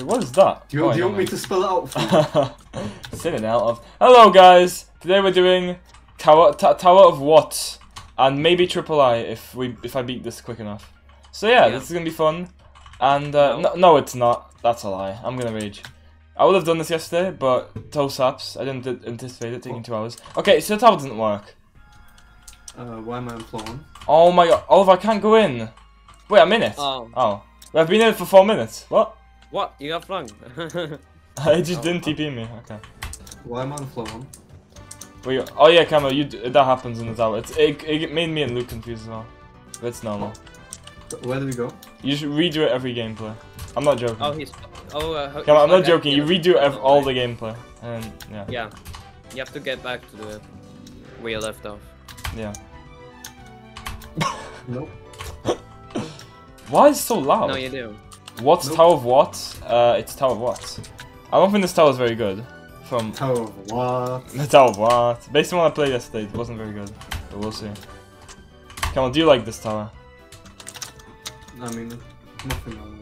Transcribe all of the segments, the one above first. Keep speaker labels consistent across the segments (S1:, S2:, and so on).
S1: Wait, what is that?
S2: Do you,
S1: Oh,
S2: do you
S1: I
S2: want me to spell it out for you?
S1: to Sit it out of. Hello, guys. Today we're doing Tower ta Tower of What, and maybe Triple I if we if I beat this quick enough. So yeah,
S3: Yeah.
S1: this is gonna be fun. And uh, no. no, it's not. That's a lie. I'm gonna rage. I would have done this yesterday, but toe saps. I didn't a- anticipate it taking two hours. Okay, so the tower doesn't work.
S2: Uh, why am I on floor one?
S1: Oh my god, Oliver, I can't go in. Wait, I'm in it.
S3: Oh,
S1: Oh, I've been in it for four minutes. What?
S3: What? You got flung?
S1: I just
S3: Oh.
S1: didn't TP me. Okay.
S2: Why am I on floor?
S1: Wait, oh yeah, Camera, you d- that happens in the tower. It's, it, it made me and Luke confused as well. That's normal.
S2: Where do we go?
S1: You should redo it every gameplay. I'm not joking.
S3: oh, he's. Oh, uh,
S1: Come on, I'm not
S3: he's
S1: joking. You
S3: back.
S1: redo ev- all the gameplay, and yeah,
S3: Yeah, you have to get back to the where you left off.
S1: yeah.
S2: Nope.
S1: Why is it so loud?
S3: No, you do.
S1: What's
S2: Nope.
S1: Tower of What? Uh, it's Tower of What? I don't think this tower is very good. From
S2: Tower of what?
S1: the Tower of What? Based on what I played yesterday, it wasn't very good. But we'll see. Come on, do you like this tower?
S2: I mean, nothing wrong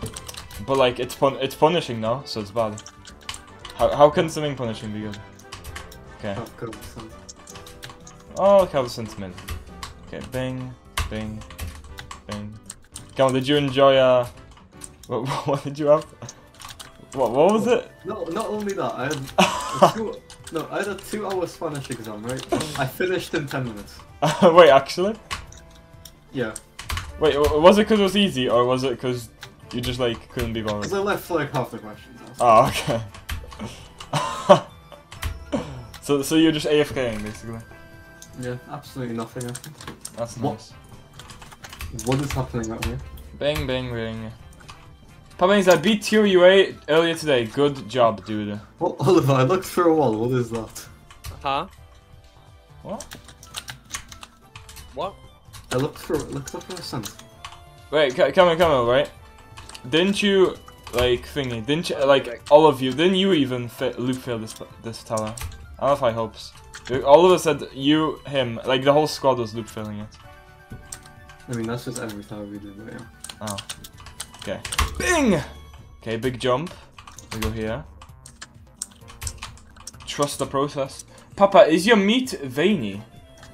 S2: with it.
S1: But like, it's pun- it's punishing now, so it's bad. How how can something punishing be good? Okay.
S2: I've got some.
S1: Oh, look how the sentiment. Okay, bing, bing, bing. Come on, did you enjoy, uh... What, what did you have? What, what was it?
S2: No, not only that, I had a two, no, I had a two-hour Spanish exam, right? I finished in ten minutes.
S1: Wait, actually?
S2: Yeah,
S1: Wait, was it because it was easy, or was it because you just, like, couldn't be bothered?
S2: because I left like half the questions.
S1: Oh, okay. so, so you're just AFKing, basically.
S2: Yeah, absolutely nothing. I think.
S1: That's
S2: What?
S1: nice.
S2: What is happening out here?
S1: Bing, bing, bing. Puppings, I beat TOUA earlier today. Good job, dude.
S2: What, Oliver, I looked through a wall. What is that?
S3: Huh?
S1: What?
S3: What?
S2: I looked through. Looked up for a cent.
S1: Wait, c- come on, come on, right? Didn't you, like, thingy, didn't you, like, all of you, didn't you even fa- Luke fail this this tower? I don't know if I hopes. All of us said you, him, like, the whole squad was loop failing it.
S2: I mean, that's just every time we did, that. Yeah.
S1: Oh. Okay. Bing! Okay, big jump. We go here. Trust the process. Papa, is your meat veiny?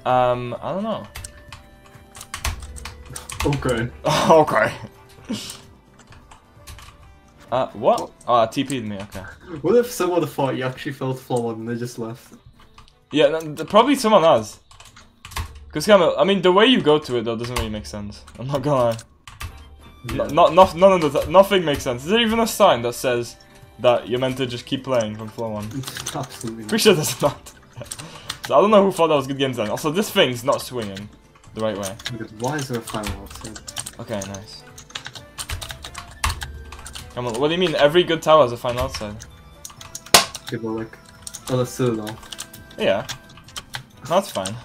S1: Um, I don't know.
S2: Okay.
S1: okay. Uh, what? Oh, TP'd me, okay.
S2: What if someone thought you actually fell to floor one and they just left?
S1: Yeah, probably someone has. Cause kind of, I mean, the way you go to it though doesn't really make sense. I'm not gonna lie.
S2: Yeah.
S1: Not, not, none of the, nothing makes sense. Is there even a sign that says that you're meant to just keep playing from floor one?
S2: Absolutely.
S1: Pretty sure there's not. so I don't know who thought that was good game design. Also, this thing's not swinging the right way.
S2: Why is there a final outside?
S1: Okay, nice. Come on, what do you mean? Every good tower has a final outside.
S2: People like, oh, that's still though.
S1: Yeah. That's fine.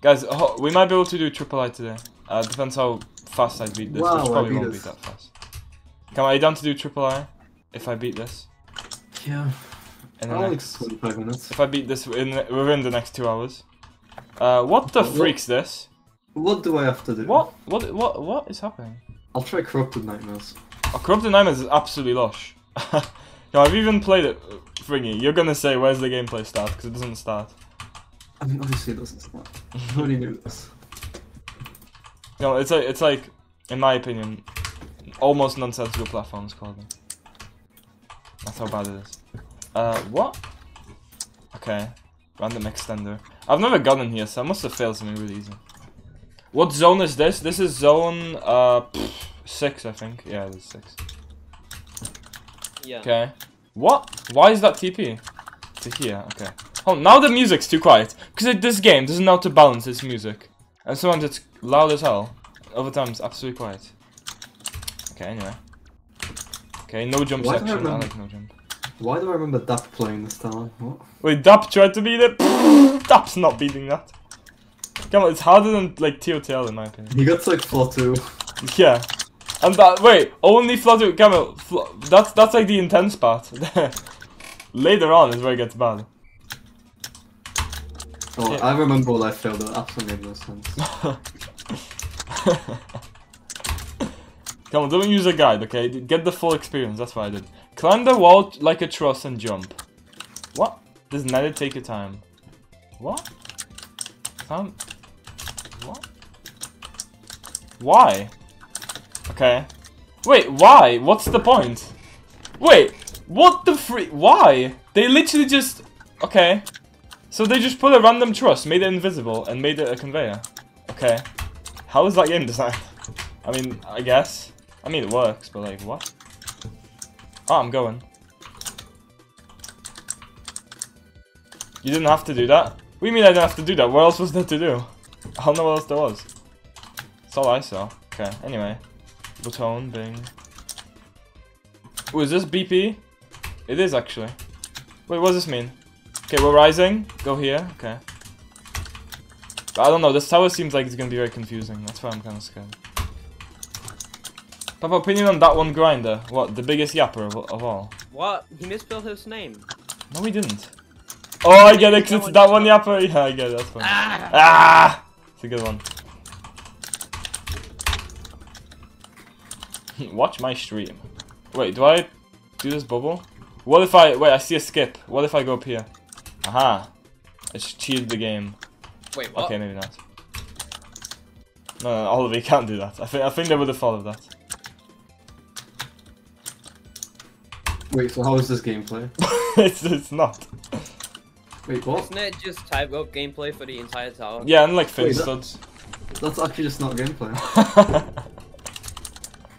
S1: Guys, we might be able to do triple I today. Uh, depends how fast I beat this,
S2: Wow,
S1: which probably won't
S2: this.
S1: be that fast. Come on, you down to do triple I? If I beat this?
S2: Yeah.
S1: In the
S2: Only
S1: next...
S2: 25 minutes.
S1: If I beat this in, within the next two hours. Uh, what the
S2: What-
S1: freak's this?
S2: What do I have to do?
S1: What? What? What? What is happening?
S2: I'll try Corrupted Nightmares.
S1: Oh, Corrupted Nightmares is absolutely lush. no, I've even played it, Fringy. You're gonna say, where's the gameplay start? Because it doesn't start.
S2: I mean, obviously it doesn't start. I already knew this.
S1: No, it's like, it's like, in my opinion, almost nonsensical platforms called them. That's how bad it is. Uh, what? Okay, random extender. I've never gotten here, so I must have failed something really easy. What zone is this? This is zone, uh, pff, six, I think. Yeah, it is six.
S3: Yeah.
S1: Okay. What? Why is that TP? To here, okay. Oh, now the music's too quiet. Because this game doesn't know how to balance its music. And sometimes it's loud as hell. Other times, absolutely quiet. Okay, anyway. Okay, no jump
S2: Why do I
S1: section. I like no jump.
S2: Why do I remember Dap playing this time? What?
S1: Wait, Dap tried to beat it. Dap's not beating that. Come on, it's harder than like TOTL in my opinion.
S2: He got to like floor two.
S1: Yeah. And that wait, only flutter camel. Fl that's that's like the intense part. Later on is where it gets bad.
S2: Oh,
S1: Yeah.
S2: I remember all I failed. It absolutely made no sense.
S1: Come Come on, don't use a guide, okay? Get the full experience, that's what I did. Climb the wall like a truss and jump. What? Does neither take your time. What? Climb... What? Why? Okay. Wait, why? What's the point? Wait, what the free- why? They literally just- okay. So they just put a random truss, made it invisible, and made it a conveyor. Okay. How is that game designed? I mean, I guess. I mean, it works, but like, what? Oh, I'm going. You didn't have to do that? You mean I didn't have to do that? What else was there to do? I don't know what else there was. That's all I saw. Okay, anyway. Button, bing. Is this BP? It is actually. Wait, what does this mean? Okay, we're rising. Go here. Okay. But I don't know. This tower seems like it's gonna be very confusing. That's why I'm kind of scared. Papa, opinion on that one grinder? What? The biggest yapper of, of all?
S3: What? He misspelled his name.
S1: No, he didn't. Oh, I get it. it's that one yapper. Yeah, I get it. That's fine.
S3: Ah!
S1: Ah! It's a good one. Watch my stream. Wait, do I do this bubble? What if I... Wait, I see a skip. What if I go up here? Aha. I just cheated the game.
S3: Wait, what?
S1: Okay, maybe not. No, no, Oliver, you can't do that. I think I think they would have followed that.
S2: Wait, so how is this gameplay?
S1: it's it's not.
S2: Wait, what?
S3: Isn't it just type up gameplay for the entire tower?
S1: Yeah, and like
S2: Wait,
S1: fin
S2: that-
S1: studs.
S2: That's actually just not gameplay.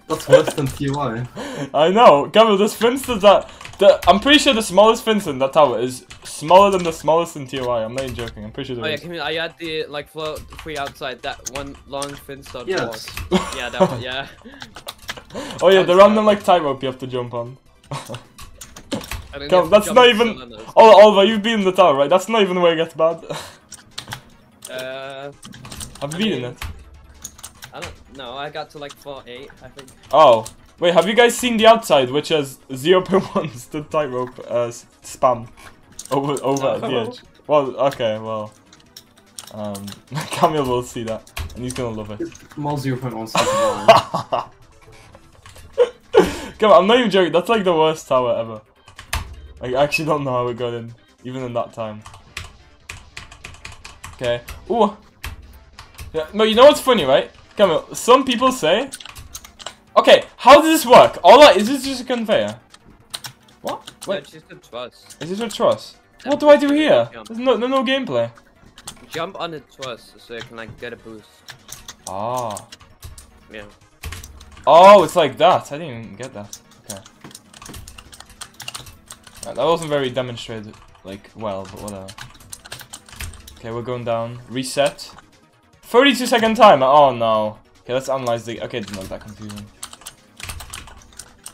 S2: That's worse than TUI.
S1: I know. Gabriel, this Finstad that the I'm pretty sure the smallest Finstad in that tower is smaller than the smallest in TOI. I'm not even joking. I'm pretty sure
S3: Oh
S1: there
S3: yeah,
S1: is.
S3: can we, I had the like float free outside that one long fin stud
S2: Yes.
S3: Yeah, that one. Yeah.
S1: oh yeah, the random like tightrope you have to jump on. Come, that's not even- Oh, Oliver, you've been in the tower, right? That's not even where it gets bad.
S3: Uh,
S1: have you
S3: I
S1: been in
S3: mean-
S1: it?
S3: I don't know. I got to like floor eight, I think.
S1: Oh. Wait, have you guys seen the outside, which has 0.1 stud tightrope uh, s- spam over over at the edge? Well, okay, well, um, Camille will see that, and he's gonna love it.
S2: Mall 0.1 second
S1: Come on, I'm not even joking. That's like the worst tower ever. I actually don't know how it got in, even in that time. Okay. Ooh. Yeah. No, you know what's funny, right? Come on. Some people say. Okay, how does this work? All right, is this just a conveyor? What? Wait,
S3: it's just a truss.
S1: is this a truss? What do I do here?
S3: Jump.
S1: There's no, no, no gameplay.
S3: Jump on the truss so you can like get a boost.
S1: Ah.
S3: Yeah.
S1: Oh, it's like that. I didn't even get that. Okay. Uh, That wasn't very demonstrated, like, well, but whatever. Okay, we're going down. Reset. 32 second timer. Oh no. Okay, let's analyze the. Okay, it's not that confusing.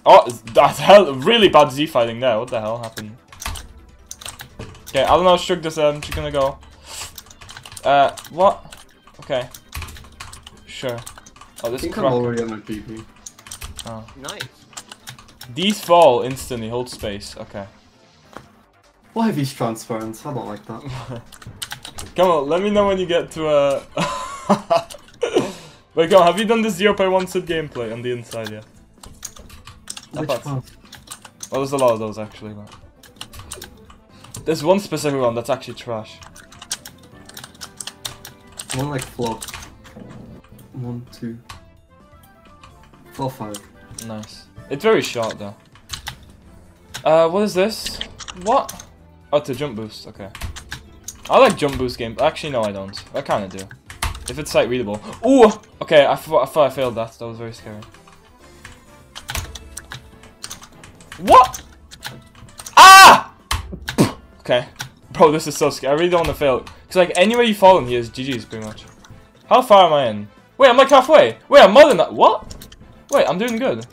S1: Oh, that's hell. Really bad Z fighting there. What the hell happened? Okay, I don't know. Shook this. I'm just gonna go. Uh, what? Okay. Sure. Oh,
S2: I
S1: this
S2: think I'm already on my PP.
S1: Oh.
S3: Nice.
S1: These fall instantly. Hold space. Okay.
S2: Why are these transparent? I don't like that.
S1: Come on, let me know when you get to uh Wait, come on, have you done this 0.1 sit gameplay on the inside yet? I
S2: Which
S1: thought-
S2: part?
S1: Well, there's a lot of those actually, but... There's one specific one that's actually trash.
S2: One like flop. One, two, four, five.
S1: Nice. It's very short though. Uh, what is this? What? Oh, it's a jump boost, okay. I like jump boost game. Actually, no, I don't. I kinda do. If it's sight readable. Ooh! Okay, I I thought I failed that. That was very scary. What? Ah! okay. Bro, this is so scary. I really don't want to fail. Because, like, anywhere you fall in here is GG's, pretty much. How far am I in? Wait, I'm like halfway. Wait, I'm more than that. What? Wait, I'm doing good.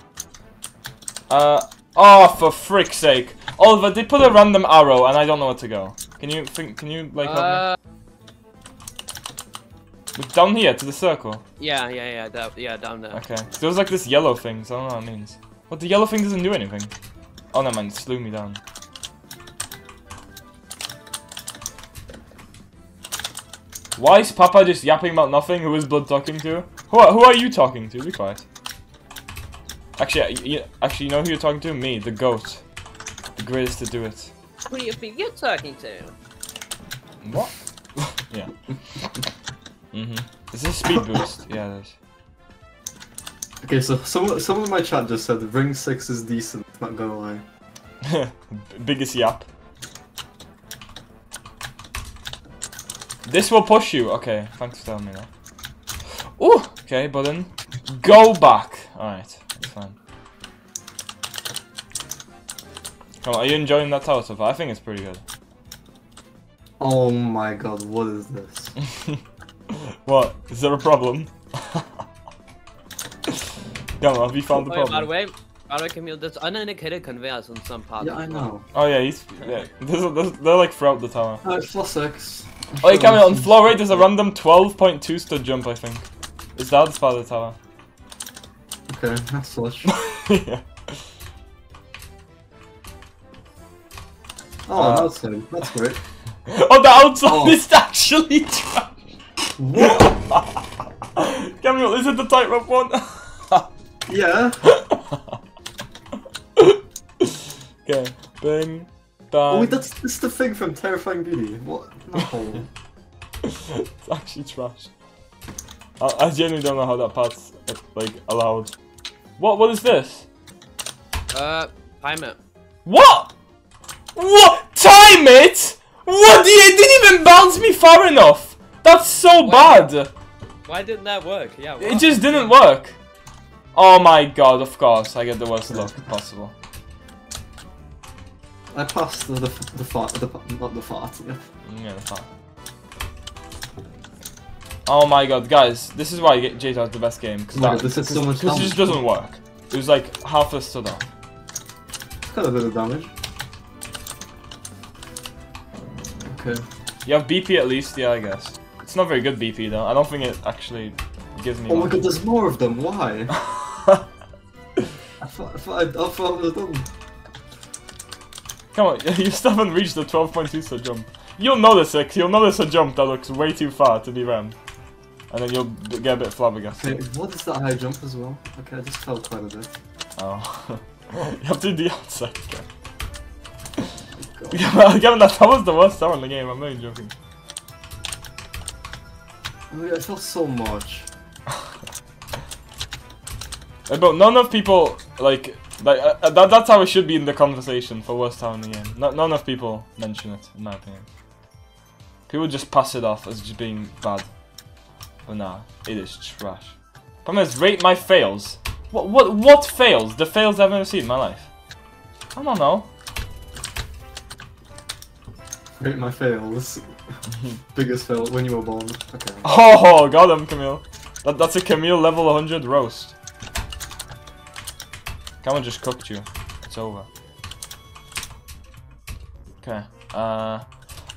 S1: Uh, oh, for frick's sake. Oliver, they put a random arrow and I don't know where to go. Can you think, can you, like, help
S3: Uh,
S1: Down here, to the circle.
S3: yeah, yeah, yeah, that, yeah, down there.
S1: Okay. So there was like this yellow thing, so I don't know what it means. What, the yellow thing doesn't do anything? Oh, never mind, it slew me down. Why is Papa just yapping about nothing? Who is Blood talking to? Who are, who are you talking to? Be quiet. Actually, you, actually, you know who you're talking to? Me, the goat. The greatest to do it.
S3: Who do you think you're talking to?
S1: What? yeah. mm-hmm. Is this speed boost? yeah, it is.
S2: Okay, so someone, someone in my chat just said Ring 6 is decent, not gonna lie.
S1: Biggest yap. This will push you. Okay, thanks for telling me that. Ooh, okay, but then go back. Alright, that's fine. Come on, are you enjoying that tower so far? I think it's pretty good.
S2: Oh my god, what is this?
S1: what? Is there a problem? Come on, have you found the
S3: Oh, yeah, by the
S1: problem?
S3: Way, by the way, Camille, there's unindicated conveyors on some parts.
S2: Yeah, I know.
S1: Oh yeah, he's yeah. There's, there's, they're like throughout the tower.
S2: Alright, floor 6.
S1: Oh, you coming on floor right? There's a random 12.2 stud jump, I think. Is that the part of the tower?
S2: Okay, that's slush.
S1: yeah.
S2: Oh,
S1: Uh,
S2: that's him. That's great.
S1: Oh, the outside
S2: Oh.
S1: is actually trash.
S2: What?
S1: Camille, is it the tightrope one?
S2: Yeah.
S1: Okay, bing, bang.
S2: Oh, wait, that's, that's the thing from Terrifying Beauty. What? No.
S1: it's actually trash. I, I genuinely don't know how that part's like allowed. What? What is this?
S3: Uh, time it.
S1: What? What? Time it? What? It didn't even bounce me far enough. That's so
S3: What?
S1: bad.
S3: Why didn't that work? Yeah.
S1: It just didn't work. Oh my god, of course, I get the worst luck possible.
S2: I passed the, the, the fart, the, not the fart, yeah.
S1: Yeah, that's fine. Oh my god, guys, this is why JToH is the best game. Because
S2: Oh my God, this is so much
S1: Because it just doesn't work. It was like half a stud off.
S2: It's got a bit of damage. Okay.
S1: You have BP at least, yeah, I guess. It's not very good BP though. I don't think it actually gives me.
S2: Oh my god, there's more of them, why? I thought, I thought, I, I thought I was done.
S1: Come on, you still haven't reached the 12.2 stud jump. You'll notice it. You'll notice a jump that looks way too far to be rammed, and then you'll get a bit flabbergasted.
S2: Okay, what is that high jump as well? Okay, I just fell quite a bit.
S1: Oh, you have to do the outside. Okay. Given that that was the worst tower in the game, I'm not even joking.
S2: Oh I felt so much.
S1: But none of people like like uh, uh, that. That's how it should be in the conversation for worst tower in the game. No, none of people mention it, in my opinion. People just pass it off as just being bad. But nah, it is trash. Problem is, rate my fails. What what what fails? The fails I've ever seen in my life. I don't know.
S2: Rate my fails. Biggest fail when you were born. Okay.
S1: Oh, got him, Camille. That, that's a Camille level 100 roast. Camille just cooked you. It's over. Okay. Uh.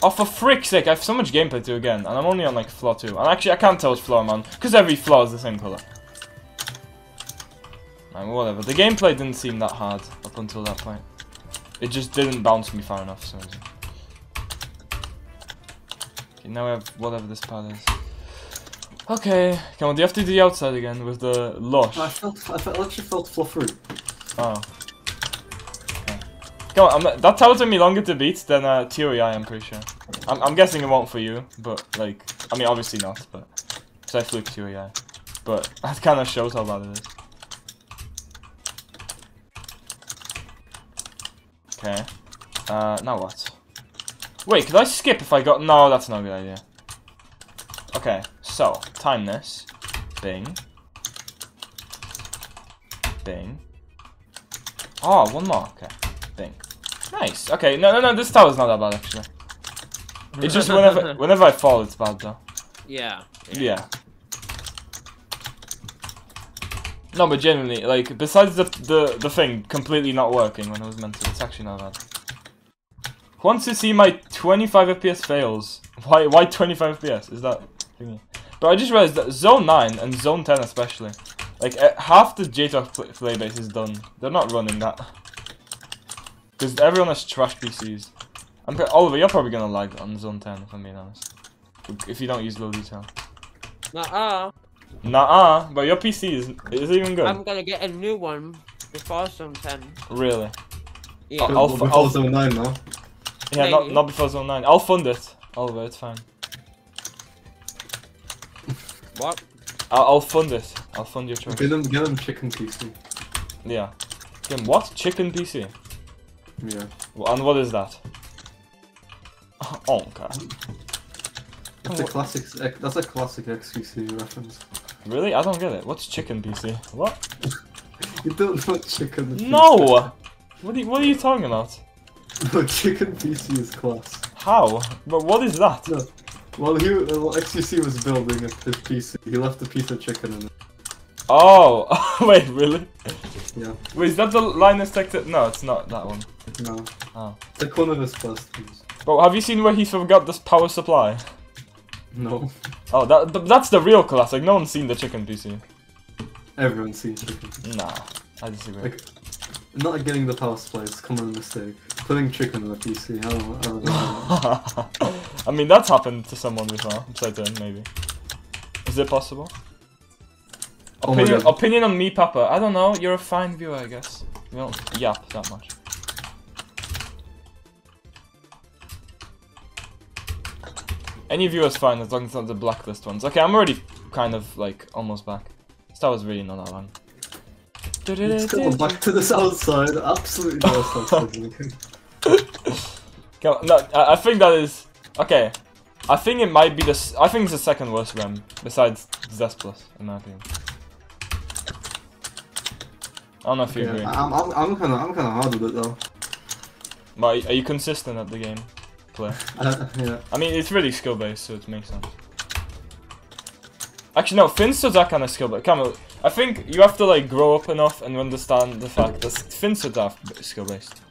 S1: Oh, for frick's sake, I have so much gameplay to do again, and I'm only on like floor 2. And actually, I can't tell which floor I'm on, because every floor is the same color. Whatever. The gameplay didn't seem that hard up until that point. It just didn't bounce me far enough reason. Okay, now we have whatever this part is. Okay, come on, do you have to do the outside again with the lush?
S2: I felt, I felt, I actually felt floor through.
S1: Oh. Come on, I'm, that tower took me longer to beat than uh, TOEI, I'm pretty sure. I'm, I'm guessing it won't for you, but like, I mean, obviously not, but. Because I flipped TOEI. But that kind of shows how bad it is. Okay. Uh, now what? Wait, could I skip if I got. No, that's not a good idea. Okay, so, time this. Bing. Bing. Oh, one more. Okay. Bing. Nice. Okay. No, no, no. This tower's not that bad actually. It's just whenever, whenever I fall, it's bad though.
S3: Yeah.
S1: Yeah. No, but genuinely, like, besides the the the thing completely not working when it was meant to, it's actually not bad. Wants to see my 25 FPS fails? Why why 25 FPS? Is that thingy? But I just realized that Zone 9 and Zone 10 especially, like uh, half the JToH pl play base is done. They're not running that. Because everyone has trash PCs. I'm pre- Oliver, you're probably gonna lag on Zone 10 if I'm being honest. If you don't use low detail.
S3: Nuh-uh.
S1: Nah, but your PC is is even good.
S3: I'm gonna get a new one Before Zone 10.
S1: Really?
S3: Yeah.
S1: I'll-
S2: Before
S1: I'll-
S2: Zone 9 now.
S1: Yeah, not, not before zone 9. I'll fund it. Oliver, it's fine.
S3: What?
S1: I'll, I'll fund it. I'll fund your choice.
S2: Get him, get him chicken PC.
S1: Yeah. Then what? Chicken PC?
S2: Yeah.
S1: And what is that? Oh, okay.
S2: It's a classic. That's a classic XQC reference.
S1: Really? I don't get it. What's chicken PC? What?
S2: You don't know chicken.
S1: No! What are you, what are you talking about?
S2: No, chicken PC is class.
S1: How? But what is that?
S2: No. While he, well, XQC was building his PC, he left a piece of chicken in it.
S1: Oh! Wait, really?
S2: Yeah.
S1: Wait, is that the Linus Tech Tip? No, it's not that one.
S2: No.
S1: Oh.
S2: It's like one of his first things.
S1: But have you seen where he forgot this power supply?
S2: No.
S1: Oh, that th- that's the real classic. No one's seen the chicken PC.
S2: Everyone's seen chicken.
S1: Nah, I disagree.
S2: Like, not getting the power supply is a common mistake. Putting chicken on the PC, I don't, I don't.
S1: I mean, that's happened to someone before. Upside down, maybe. Is it possible?
S2: Oh
S1: Opinion,
S2: God.
S1: opinion on me, Papa. I don't know. You're a fine viewer, I guess. You don't yap that much. Any viewer's fine as long as it's not the blacklist ones. Okay, I'm already kind of like almost back. That was really not that long.
S2: Let's go back to the south side. Absolutely no south side.
S1: Come on, No, I I think that is okay. I think it might be the. I think it's the second worst REM besides Zest Plus, in my opinion. I don't know if you
S2: Yeah,
S1: agree.
S2: I'm, I'm, I'm kind of, I'm kind of hard with it though.
S1: But are you consistent at the game play?
S2: Uh, yeah.
S1: I mean, it's really skill based, so it makes sense. Actually, no, Finster's that kind of skill based. Come on, I think you have to like grow up enough and understand the fact that Finster's that skill based.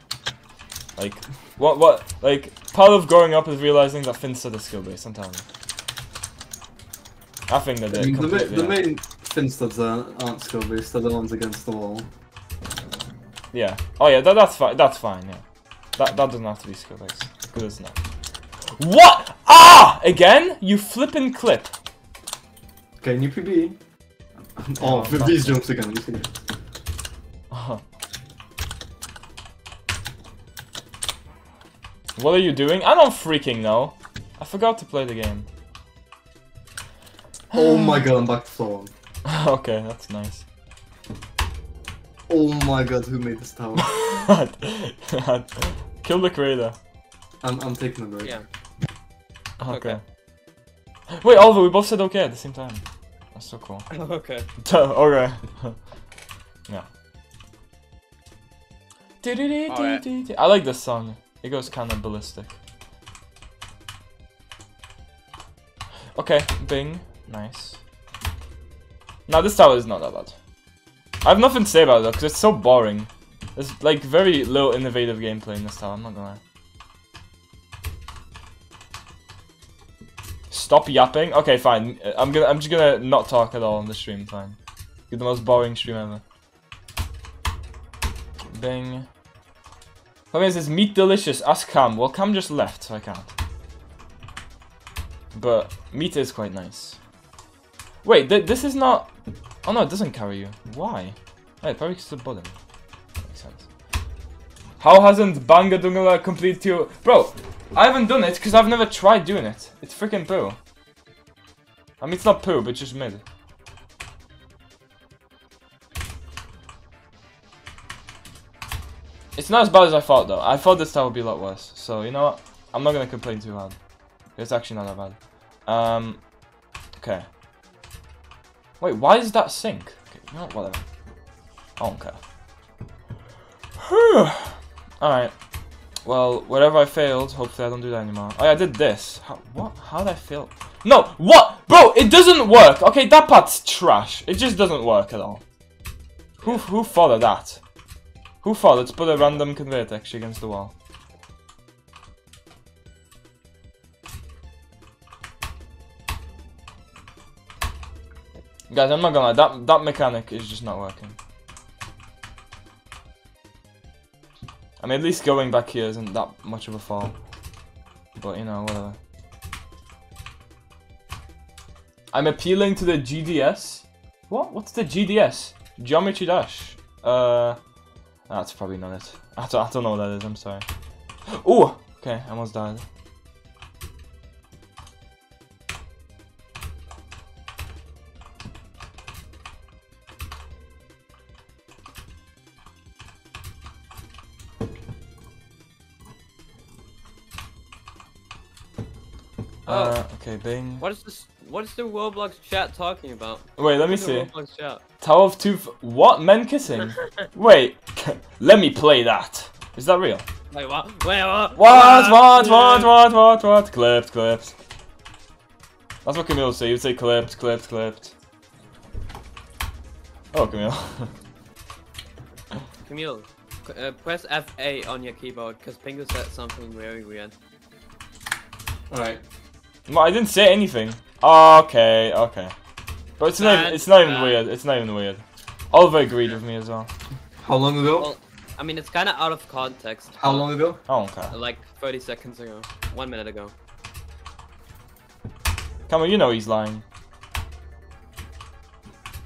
S1: Like, what, what, like, part of growing up is realizing that Finster is skill based. I'm telling you. I think that
S2: I
S1: they're
S2: mean, the, ma- the main Finsteds are, aren't skill based, they're the ones against the wall.
S1: Yeah. Oh yeah, that, that's fine. That's fine. Yeah. That that doesn't have to be skill based. Good as not. What? Ah! Again? You flippin' clip.
S2: Okay, you PB.
S1: Oh,
S2: Oh,
S1: fuck.
S2: these jumps again, you see.
S1: Uh-huh. What are you doing? I don't freaking know. I forgot to play the game.
S2: Oh my god, I'm back to floor
S1: okay, that's nice.
S2: Oh my god, who made this tower?
S1: Kill the creator.
S2: I'm, I'm taking a break.
S3: Yeah.
S1: Okay. Wait, Oliver, we both said okay at the same time. That's so cool.
S3: okay.
S1: okay. yeah. I like this song. It goes kind of ballistic. Okay, Bing. Nice. Now this tower is not that bad. I have nothing to say about it though, because it's so boring. There's like very little innovative gameplay in this tower, I'm not gonna lie. Stop yapping. Okay, fine. I'm gonna. I'm just gonna not talk at all on the stream. Fine. Get the most boring stream ever. Bing. Problem is, meat delicious? Ask Cam. Well, Cam just left, so I can't. But meat is quite nice. Wait, th this is not. Oh no, it doesn't carry you. Why? Wait, probably because the button. Makes sense. How hasn't Banga Dungala completed your. Bro, I haven't done it because I've never tried doing it. It's freaking poo. I mean, it's not poo, but just mid. It's not as bad as I thought, though. I thought this tower would be a lot worse. So, you know what? I'm not gonna complain too hard. It's actually not that bad. Um, okay. Wait, why does that sink? Okay, you know what? Whatever. I don't care. Alright. Well, whatever I failed, hopefully I don't do that anymore. Oh yeah, I did this. How, what? How did I fail? No! What? Bro, it doesn't work! Okay, that part's trash. It just doesn't work at all. Who, who thought of that? Who thought? Let's put a random conveyor texture against the wall. Guys, I'm not gonna lie, that, that mechanic is just not working. I mean, at least going back here isn't that much of a fall. But, you know, whatever. I'm appealing to the GDS. What? What's the GDS? Geometry Dash. Uh, That's probably not it. I don't, I don't know what that is, I'm sorry. Ooh! Okay, I almost died. Uh, okay, Bing.
S3: What is this? What is the Roblox chat talking about?
S1: Wait, let me
S3: What is the
S1: see.
S3: Roblox chat.
S1: Tower of Two. F- what? Men kissing? Wait, let me play that. Is that real?
S3: Wait, what? Wait, what?
S1: What? What? What? What? What? What? Clipped, clipped. That's what Camille would say. You'd say clipped, clipped, clipped. Oh, Camille.
S3: Camille, c- uh, press FA on your keyboard because Pingu said something very weird.
S2: Alright.
S1: No, I didn't say anything. Okay, okay. But it's not it's not even
S3: bad.
S1: weird. It's not even weird. Oliver agreed with me as well.
S2: How long ago?
S3: Well, I mean, it's kind of out of context.
S2: How long ago?
S1: Oh, okay.
S3: Like 30 seconds ago. One minute ago.
S1: Come on, you know he's lying.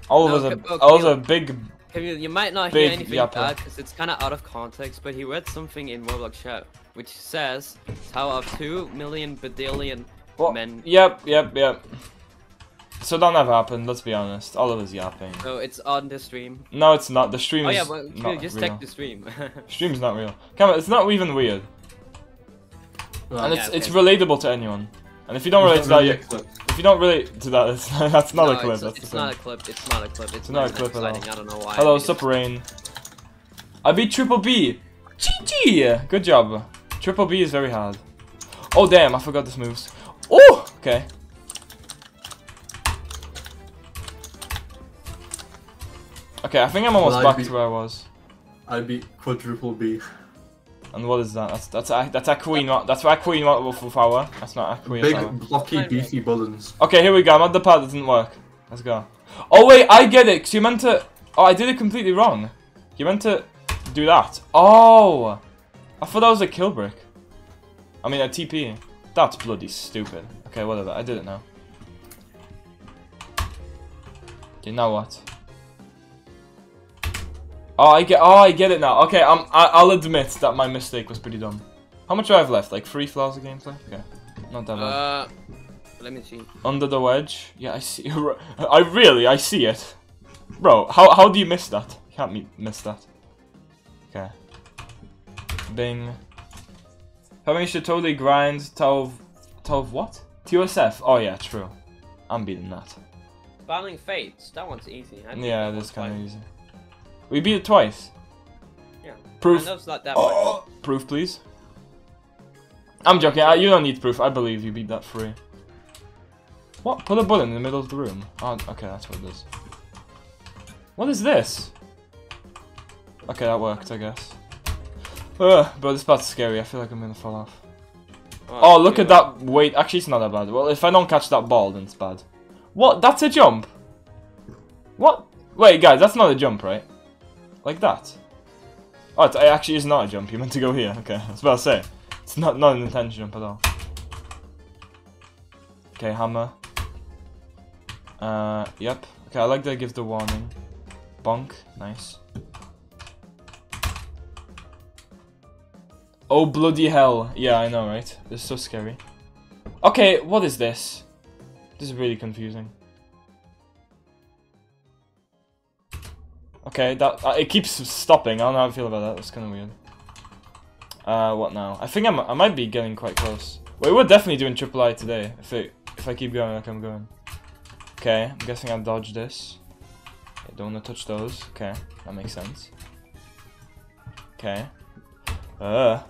S1: Oliver's
S3: No,
S1: a
S3: Cam- oh,
S1: Oliver's a big.
S3: Camille, you might not hear anything
S1: yapper.
S3: bad because it's kind of out of context, but he read something in Roblox chat which says Tower of 2 million badillion
S1: What?
S3: men.
S1: Yep, yep, yep. So that never happened. Let's be honest. Oliver's yapping.
S3: So it's on the stream.
S1: No, it's not. The stream
S3: Oh
S1: is
S3: yeah, but
S1: not
S3: just
S1: real.
S3: check the stream.
S1: Stream's not real. Come on, it's not even weird,
S2: Right.
S1: and it's
S3: yeah,
S1: it's
S3: okay.
S1: relatable to anyone. And if you don't relate to that, you, if you don't relate to that, it's, that's not
S3: no,
S1: a clip.
S3: It's,
S1: that's
S3: it's
S1: the
S3: not a clip. It's not a clip. It's,
S1: not a
S3: not
S1: clip at all.
S3: I don't know why.
S1: Hello,
S3: It is.
S1: Super Rain. I beat Triple B. GG. Good job. Triple B is very hard. Oh damn, I forgot this moves. Oh, okay. Okay, I think I'm almost
S2: Well,
S1: back
S2: be-
S1: to where I was.
S2: I beat quadruple B.
S1: And what is that? That's that's a, that's a queen. That's a queen wa- wolf power. That's not a queen
S2: Big,
S1: power.
S2: blocky,
S3: Nightmare.
S2: beefy buttons.
S1: Okay, here we go. I'm at the part that didn't work. Let's go. Oh wait, I get it. Cause you meant to. Oh, I did it completely wrong. You meant to do that. Oh, I thought that was a kill brick. I mean a TP. That's bloody stupid. Okay, whatever. I did it now. Okay, now what? Oh, I get. Oh, I get it now. Okay, I'm. I, I'll admit that my mistake was pretty dumb. How much do I have left? Like three floors of gameplay. Okay, not that bad.
S3: Uh, let me see.
S1: Under the wedge. Yeah, I see. I really, I see it. Bro, how how do you miss that? You can't me- miss that. Okay. Bing. I mean, you should totally grind Tove. Tove what? TOSF. Oh yeah, true. I'm beating that.
S3: Battling Fates. That one's easy.
S1: Yeah,
S3: that one
S1: kind of easy. We beat it twice.
S3: Yeah.
S1: Proof.
S3: I know it's not that oh, much.
S1: Oh, proof, please. I'm joking. I, you don't need proof. I believe you beat that free. What? Put a bullet in the middle of the room. Oh, okay, that's what it is. What is this? Okay, that worked, I guess. Ugh, but this part's scary. I feel like I'm gonna fall off. Oh, look at that. Wait, actually, it's not that bad. Well, if I don't catch that ball, then it's bad. What? That's a jump? What? Wait, guys, that's not a jump, right? Like that. Oh, it actually is not a jump. You meant to go here. Okay, I was about to say. It's not, not an intention jump at all. Okay, hammer. Uh, yep. Okay, I like that it gives the warning. Bonk. Nice. Oh, bloody hell. Yeah, I know, right? This is so scary. Okay, what is this? This is really confusing. Okay, that uh, it keeps stopping. I don't know how I feel about that. That's kind of weird. Uh, what now? I think I'm, I might be getting quite close. Wait, we're definitely doing triple I today. If it, if I keep going like I'm going. Okay, I'm guessing I'll dodge this. I don't want to touch those. Okay, that makes sense. Okay. Uh.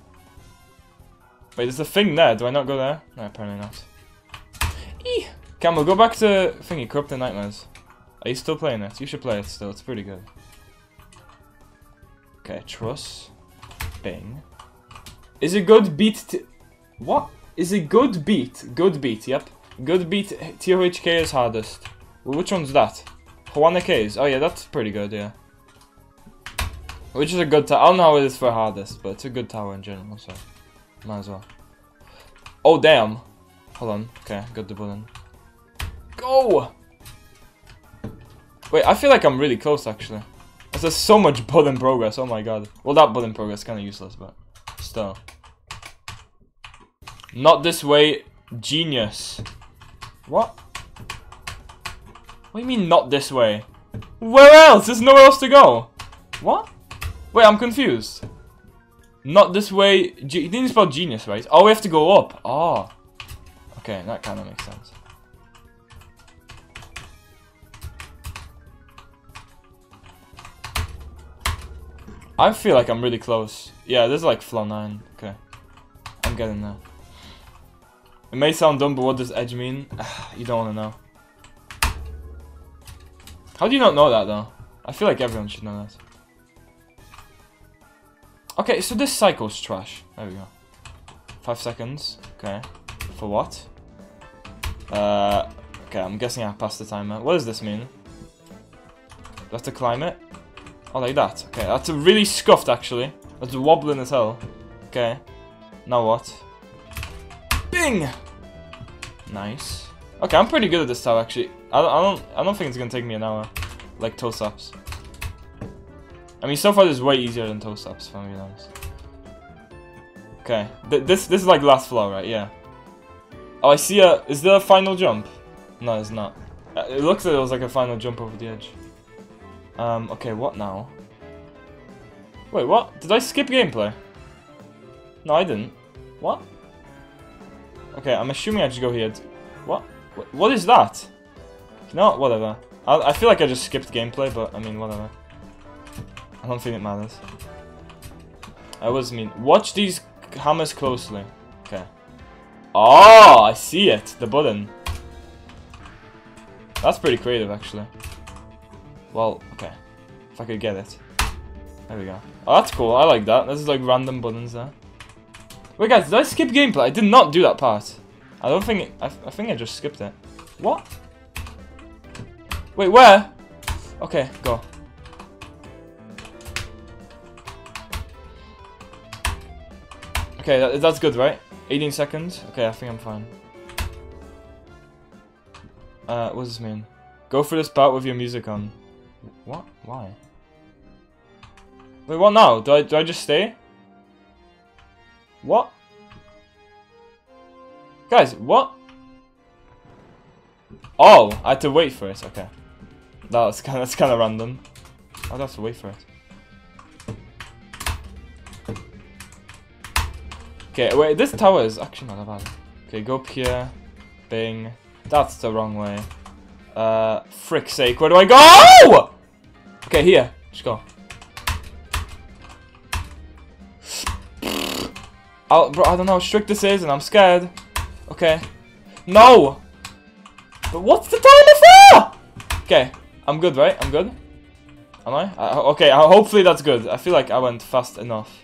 S1: Wait, there's a thing there. Do I not go there? No, apparently not. Eee! Campbell, go back to thingy, Corrupted Nightmares. Are you still playing this? You should play it still. It's pretty good. Okay, truss. Bing. Is a good beat What? Is a good beat? Good beat, yep. Good beat TOHK is hardest. Which one's that? Juana K's. Oh yeah, that's pretty good, yeah. Which is a good tower. I don't know how it is for hardest, but it's a good tower in general, so might as well. Oh damn. Hold on. Okay, got the button. Go! Wait, I feel like I'm really close actually. There's so much button progress, oh my god. Well, that button progress kind of useless, but still. Not this way, genius. What? What do you mean, not this way? Where else? There's nowhere else to go. What? Wait, I'm confused. Not this way. Ge you didn't spell genius, right? Oh, we have to go up. Oh. Okay, that kind of makes sense. I feel like I'm really close. Yeah, this is like floor 9. Okay. I'm getting there. It may sound dumb, but what does edge mean? you don't want to know. How do you not know that, though? I feel like everyone should know that. Okay, so this cycle's trash. There we go. Five seconds. Okay. For what? Uh, okay, I'm guessing I passed the timer. What does this mean? Do I have to climb it? Oh, like that. Okay, that's really scuffed, actually. That's wobbling as hell. Okay. Now what? Bing! Nice. Okay, I'm pretty good at this tower, actually. I, I don't I don't think it's gonna take me an hour. Like toe stops. I mean, so far this is way easier than toe stops, if I'm being honest. Okay, Th this this is like last floor, right? Yeah. Oh, I see a... Is there a final jump? No, it's not. Uh, It looks like it was like a final jump over the edge. Um, okay, what now? Wait, what? Did I skip gameplay? No, I didn't. What? Okay, I'm assuming I just go here. What? What is that? No, whatever. I, I feel like I just skipped gameplay, but I mean, whatever. I don't think it matters. I was mean. Watch these hammers closely. Okay. Oh, I see it. The button. That's pretty creative, actually. Well, okay. If I could get it. There we go. Oh, that's cool. I like that. There's like random buttons there. Wait, guys, did I skip gameplay? I did not do that part. I don't think... It, I, I think I just skipped it. What? Wait, where? Okay, go. Okay, that, that's good, right? 18 seconds? Okay, I think I'm fine. Uh, what does this mean? Go for this part with your music on. What? Why? Wait, what now? Do I, do I just stay? What? Guys, what? Oh, I had to wait for it. Okay, that's kind that's kind of random. I'd have to wait for it. Okay, wait. This tower is actually not bad. Okay, go up here. Bing. That's the wrong way. Uh, frick's sake, where do I go? Okay, here. Just go. Oh, bro, I don't know how strict this is, and I'm scared. Okay. No! But what's the timer for? Okay, I'm good, right? I'm good? Am I? Uh, okay, uh, hopefully that's good. I feel like I went fast enough.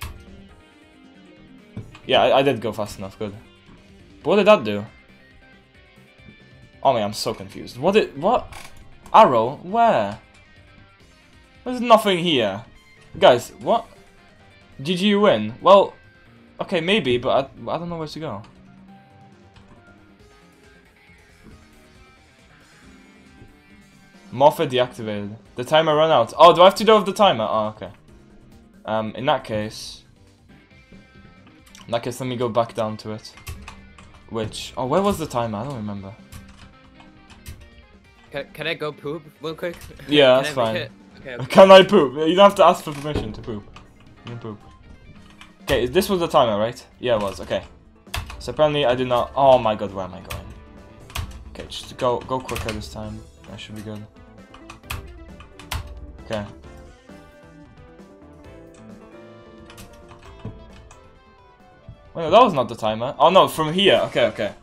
S1: Yeah, I, I did go fast enough, good. But what did that do? Oh man, I'm so confused. What did- what? Arrow? Where? There's nothing here. Guys, what? Did you win? Well, okay, maybe, but I, I don't know where to go. Morpher deactivated. The timer ran out. Oh, do I have to do with the timer? Oh, okay. Um, in that case... In that case, let me go back down to it. Which... Oh, where was the timer? I don't remember.
S3: Can, can I go poop real quick?
S1: Yeah, that's fine.
S3: Okay, okay.
S1: Can I poop? You don't have to ask for permission to poop. You can poop. Okay, this was the timer, right? Yeah, it was. Okay. So apparently I did not... Oh my god, where am I going? Okay, just go go quicker this time. That should be good. Okay. Wait, that was not the timer. Oh no, from here. Okay, okay.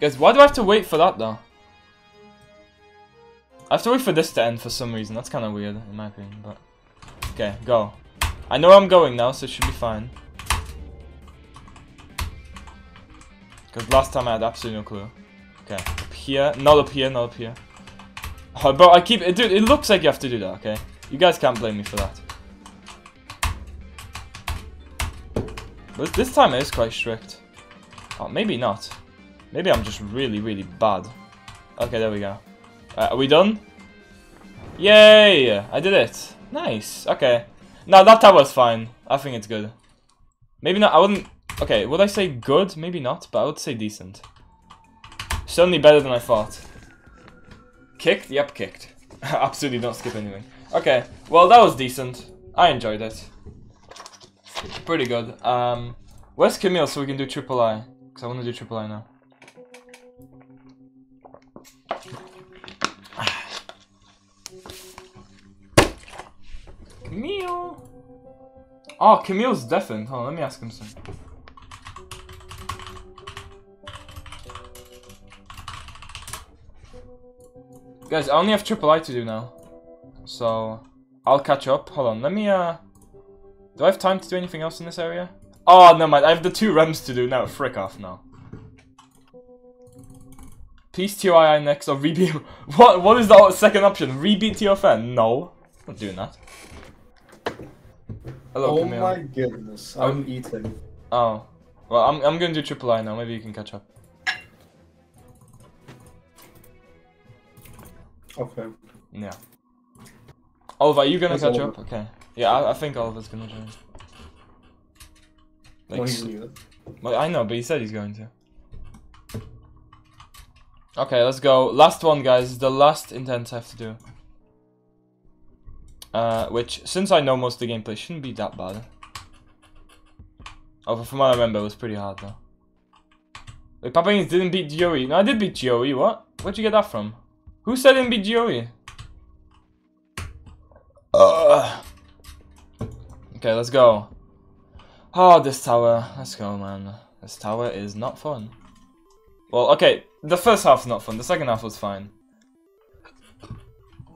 S1: Guys, why do I have to wait for that though? I have to wait for this to end for some reason. That's kind of weird, in my opinion. But okay, go. I know I'm going now, so it should be fine. Because last time I had absolutely no clue. Okay, up here, not up here, not up here. Oh, bro, I keep it, dude. It looks like you have to do that. Okay, you guys can't blame me for that. But this time it is quite strict. Oh, maybe not. Maybe I'm just really, really bad. Okay, there we go. Uh, are we done? Yay! I did it. Nice. Okay. Now that tower's fine. I think it's good. Maybe not. I wouldn't. Okay, would I say good? Maybe not, but I would say decent. Certainly better than I thought. Kicked? Yep, kicked. Absolutely don't skip anything. Okay, well that was decent. I enjoyed it. Pretty good. Um, where's Camille so we can do triple I? Because I want to do triple I now. Camille! Oh, Camille's deafened. Hold on, let me ask him something. Guys, I only have triple I to do now. So, I'll catch up. Hold on, let me, uh... Do I have time to do anything else in this area? Ah, oh, no mind. I have the two rems to do now. Frick off now. Please TOI next or oh, rebeat... What, what is the second option? Rebeat TFN? No. I'm not doing that. Hello,
S2: oh
S1: Camille.
S2: my goodness, I'm eating.
S1: Oh. Well, I'm, I'm gonna do triple I now. Maybe you can catch up.
S2: Okay.
S1: Yeah. Oliver, are you gonna catch
S2: Oliver?
S1: up? Okay. Yeah, I, I think Oliver's gonna join. Like,
S2: Well,
S1: s-
S2: he's
S1: well, I know, but he said he's going to. Okay, let's go. Last one, guys. The last intense I have to do. Uh, which, since I know most of the gameplay, shouldn't be that bad. Oh, but from what I remember, it was pretty hard, though. Wait, Papa Ingus didn't beat Joey. No, I did beat Joey. What? Where'd you get that from? Who said I didn't beat Joey? Uh. Okay, let's go. Oh, this tower. Let's go, man. This tower is not fun. Well, okay, the first half's not fun. The second half was fine.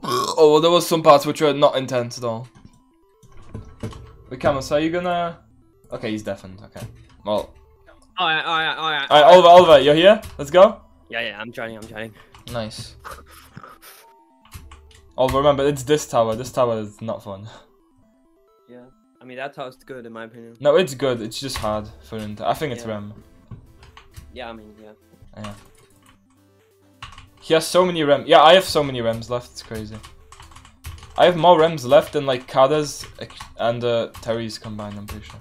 S1: Oh, well, there was some parts which were not intense at all. Wait, Camus, are you gonna... Okay, he's deafened. Okay. Well,
S3: Alright, alright, alright.
S1: alright, Oliver, Oliver, you're here? Let's go?
S3: Yeah, yeah, I'm joining, I'm joining.
S1: Nice. Oliver, remember, it's this tower. This tower is not fun.
S3: Yeah. I mean, that tower's good in my opinion.
S1: No, it's good. It's just hard for int- I think it's
S3: Yeah.
S1: Rem.
S3: Yeah, I mean, yeah.
S1: Yeah. He has so many rem. Yeah, I have so many rems left. It's crazy. I have more rems left than like Kada's and uh, Terry's combined. I'm pretty sure.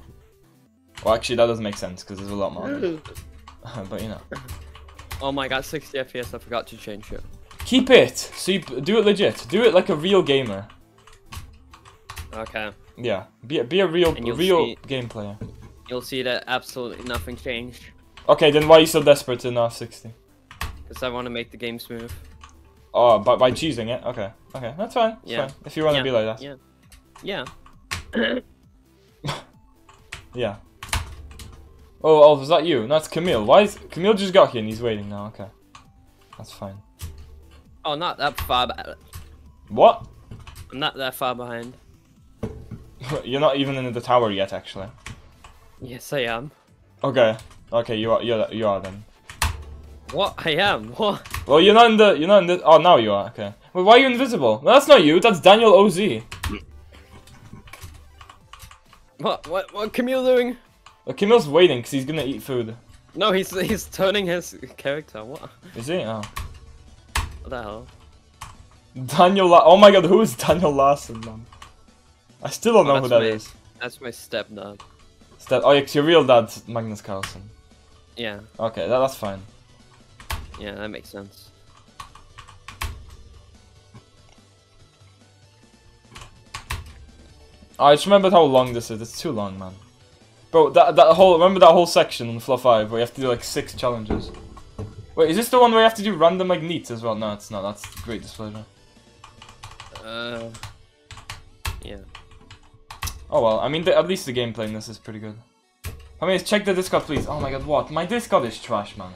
S1: Well, actually, that doesn't make sense because there's a lot more. but you know,
S3: Oh my god, 60 FPS, I forgot to change it.
S1: keep it. So you do it legit. Do it like a real gamer.
S3: Okay.
S1: Yeah, be a, be a real real
S3: see-
S1: game player.
S3: You'll see that absolutely nothing changed.
S1: Okay, then why are you so desperate to now 60?
S3: Because I want to make the game smooth.
S1: Oh, by, by choosing it? Okay. Okay, that's fine. That's
S3: Yeah.
S1: fine. If you want to
S3: Yeah,
S1: be like that.
S3: yeah. Yeah.
S1: Yeah. Oh, oh, is that you? No, it's Camille. Why is Camille just got here and he's waiting now? Okay, that's fine.
S3: Oh, not that far.
S1: What?
S3: I'm not that far behind.
S1: You're not even in the tower yet, actually.
S3: Yes, I am.
S1: Okay. Okay, you are. You're. You are then.
S3: What? I am. What?
S1: Well, you're not in the. You're not in the. Oh, now you are. Okay. Well, why are you invisible? No, that's not you. That's Daniel Oz.
S3: What? What? What Camille doing?
S1: Well, Camille's waiting because he's gonna eat food.
S3: No, he's he's turning his character. What?
S1: Is he? Oh.
S3: What the hell?
S1: Daniel. La- oh my God, who is Daniel Larson, man? I still don't
S3: Oh,
S1: know who that
S3: my-
S1: is.
S3: That's my stepdad.
S1: That? Oh, it's your real dad's Magnus Carlsen.
S3: Yeah.
S1: Okay, that, that's fine.
S3: Yeah, that makes sense.
S1: I just remembered how long this is. It's too long, man. Bro, that that whole remember that whole section on Floor Five where you have to do like six challenges. Wait, is this the one where you have to do random like neats as well? No, it's not. That's great displeasure.
S3: Uh.
S1: Oh well, I mean, the, at least the gameplay in this is pretty good. I mean, check the Discord, please. Oh my god, what? My Discord is trash, man.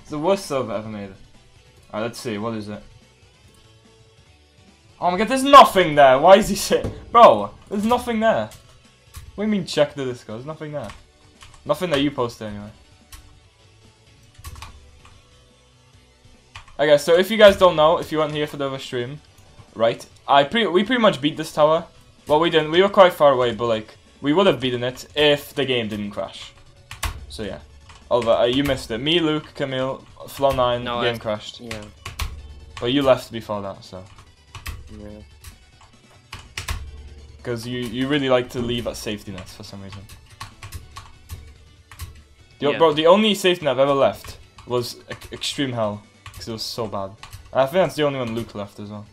S1: It's the worst server ever made. Alright, let's see. What is it? Oh my god, there's nothing there. Why is he saying, bro? There's nothing there. What do you mean check the Discord? There's nothing there. Nothing that you posted anyway. Okay, so if you guys don't know, if you weren't here for the other stream, right? I pre we pretty much beat this tower. Well, we didn't. We were quite far away, but like we would have beaten it if the game didn't crash. So yeah, Oliver, uh, you missed it. Me, Luke, Camille, Flo9,
S3: No,
S1: game
S3: I-
S1: crashed.
S3: Yeah.
S1: But you left before that, so
S3: Yeah.
S1: because you you really like to leave at safety nets for some reason. Yo,
S3: Yeah.
S1: Bro, the only safety net I've ever left was extreme hell because it was so bad. And I think that's the only one Luke left as well.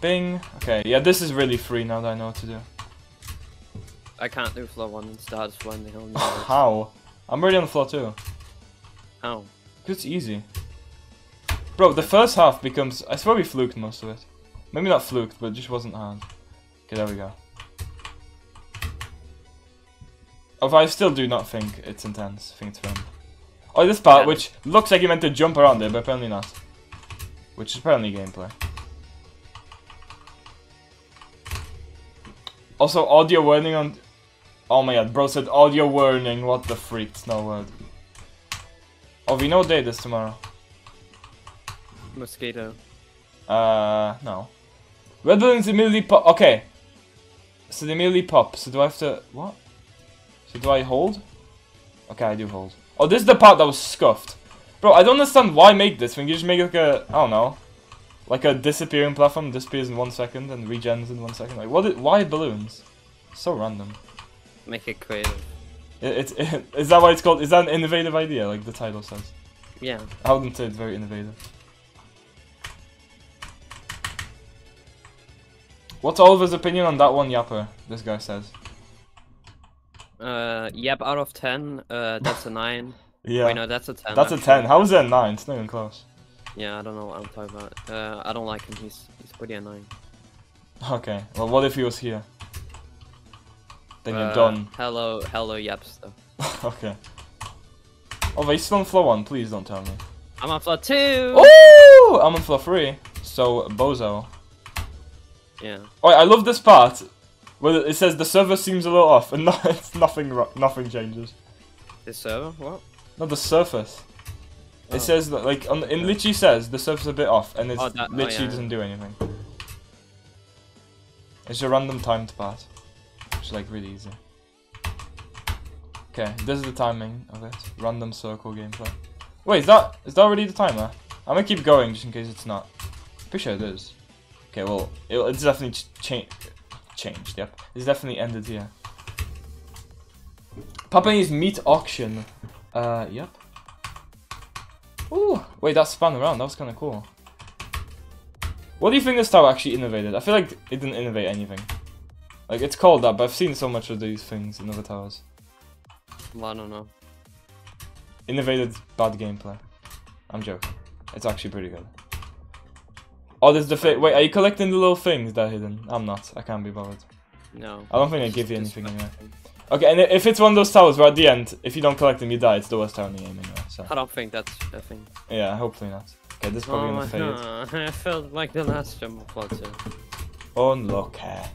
S1: Bing. Okay, yeah, this is really free now that I know what to do.
S3: I can't do floor one and start when the knows.
S1: How? I'm already on the floor too.
S3: How?
S1: Cause it's easy. Bro, the first half becomes. I swear we fluked most of it. Maybe not fluked, but it just wasn't hard. Okay, there we go. Oh, I still do not think it's intense. I think it's fun. Oh, this part,
S3: Yeah.
S1: which looks like you meant to jump around it, but apparently not. Which is apparently gameplay. Also, audio warning on. Oh my god, bro said audio warning. What the freak? No word. Oh, we know day it is tomorrow.
S3: Mosquito.
S1: Uh, no. Red balloons immediately pop. Okay. So they immediately pop. So do I have to. What? So do I hold? Okay, I do hold. Oh, this is the part that was scuffed. Bro, I don't understand why make this when you just make like a. I don't know. Like a disappearing platform disappears in one second and regens in one second. Like, what? why balloons? So random.
S3: Make it creative.
S1: It, it, is that why it's called? Is that an innovative idea, like the title says?
S3: Yeah.
S1: I wouldn't say it's very innovative. What's Oliver's opinion on that one yapper? This guy says.
S3: Uh, yep, out of 10, uh, that's a 9.
S1: Yeah.
S3: Wait, no, that's a 10.
S1: That's a 10. How is it a 9? It's not even close.
S3: Yeah, I don't know what I'm talking about. Uh, I don't like him, he's, he's pretty annoying.
S1: Okay. Well, what if he was here? Then you're
S3: Uh,
S1: done.
S3: Hello, hello, yeps, though.
S1: okay. Oh, but he's still on floor 1. Please don't tell me.
S3: I'm on floor 2!
S1: Oh! I'm on floor 3. So, Bozo.
S3: Yeah.
S1: Oh, I love this part. Where it says the server seems a little off, and no, it's nothing. Nothing changes.
S3: This server? What?
S1: Not the surface.
S3: Oh.
S1: It says that, like, on, it literally says the surface is a bit off, and it
S3: Oh, oh,
S1: literally
S3: yeah.
S1: doesn't do anything. It's a random timed part, which is like really easy. Okay, this is the timing of it. Random circle gameplay. Wait, is that is that already the timer? I'm gonna keep going just in case it's not. Pretty sure it is. Okay, well, it, it's definitely ch- cha- changed. Yep, it's definitely ended here. Papa's meat auction. Uh, yep. Ooh, wait, that spun around. That was kind of cool. What do you think this tower actually innovated? I feel like it didn't innovate anything. Like, it's called that, but I've seen so much of these things in other towers.
S3: Well, I don't know.
S1: Innovated bad gameplay. I'm joking. It's actually pretty good. Oh, there's the fi- Wait, are you collecting the little things that are hidden? I'm not. I can't be bothered.
S3: No.
S1: I don't think they
S3: It's
S1: give you anything anyway. Okay, and if it's one of those towers where at the end, if you don't collect them, you die, it's the worst tower in the game anyway, so.
S3: I don't think that's a thing.
S1: Yeah, hopefully not. Okay, this is probably
S3: oh,
S1: gonna fade.
S3: my- I felt like the last jump of floor 2.
S1: Unlucky.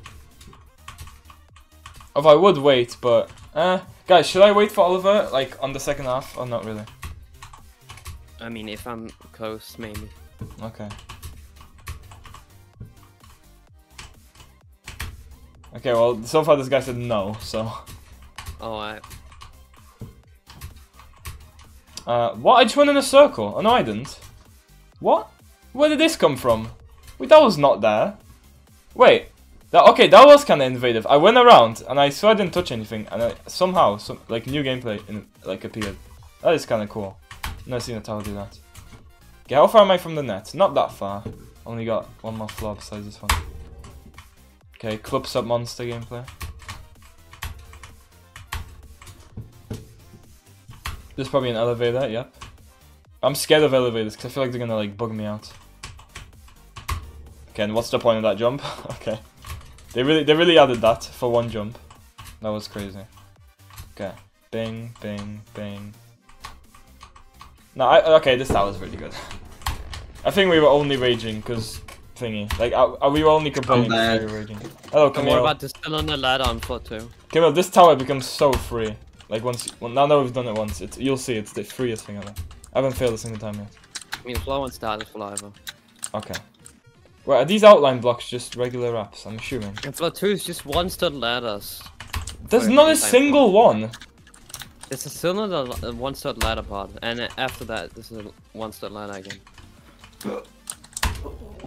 S1: If I would wait, but uh, guys, should I wait for Oliver like on the second half or not really?
S3: I mean, if I'm close, maybe.
S1: Okay. Okay, well, so far this guy said no, so.
S3: I.
S1: Uh, what? I just went in a circle. Oh, no, I didn't. What? Where did this come from? Wait, that was not there. Wait. That, okay, that was kind of innovative. I went around and I saw I didn't touch anything, and I, somehow, some like new gameplay in, like appeared. That is kind of cool. Never seen a tower do that. Okay, how far am I from the net? Not that far. Only got one more floor besides this one. Okay, club sub monster gameplay. There's probably an elevator, yep. I'm scared of elevators because I feel like they're gonna like bug me out. Okay, and what's the point of that jump? okay. They really they really added that for one jump. That was crazy. Okay. Bing, bing, bing. No, I, okay, this tower's really good. I think we were only raging because thingy. Like, are, uh, we were only complaining because we were raging. Hello,
S3: And what
S1: Camille.
S3: about the still on the ladder on floor 2?
S1: Camille, this tower becomes so free. Like once, well, now that we've done it once, it's you'll see it's the freest thing ever. I haven't failed a single time yet.
S3: I mean, floor 1 started for lava.
S1: Okay. Well, are these outline blocks just regular wraps? I'm assuming.
S3: And floor 2 is just one stud ladders.
S1: There's not a single one.
S3: There's a still another uh, one stud ladder part, and after that, this is a one stud ladder again.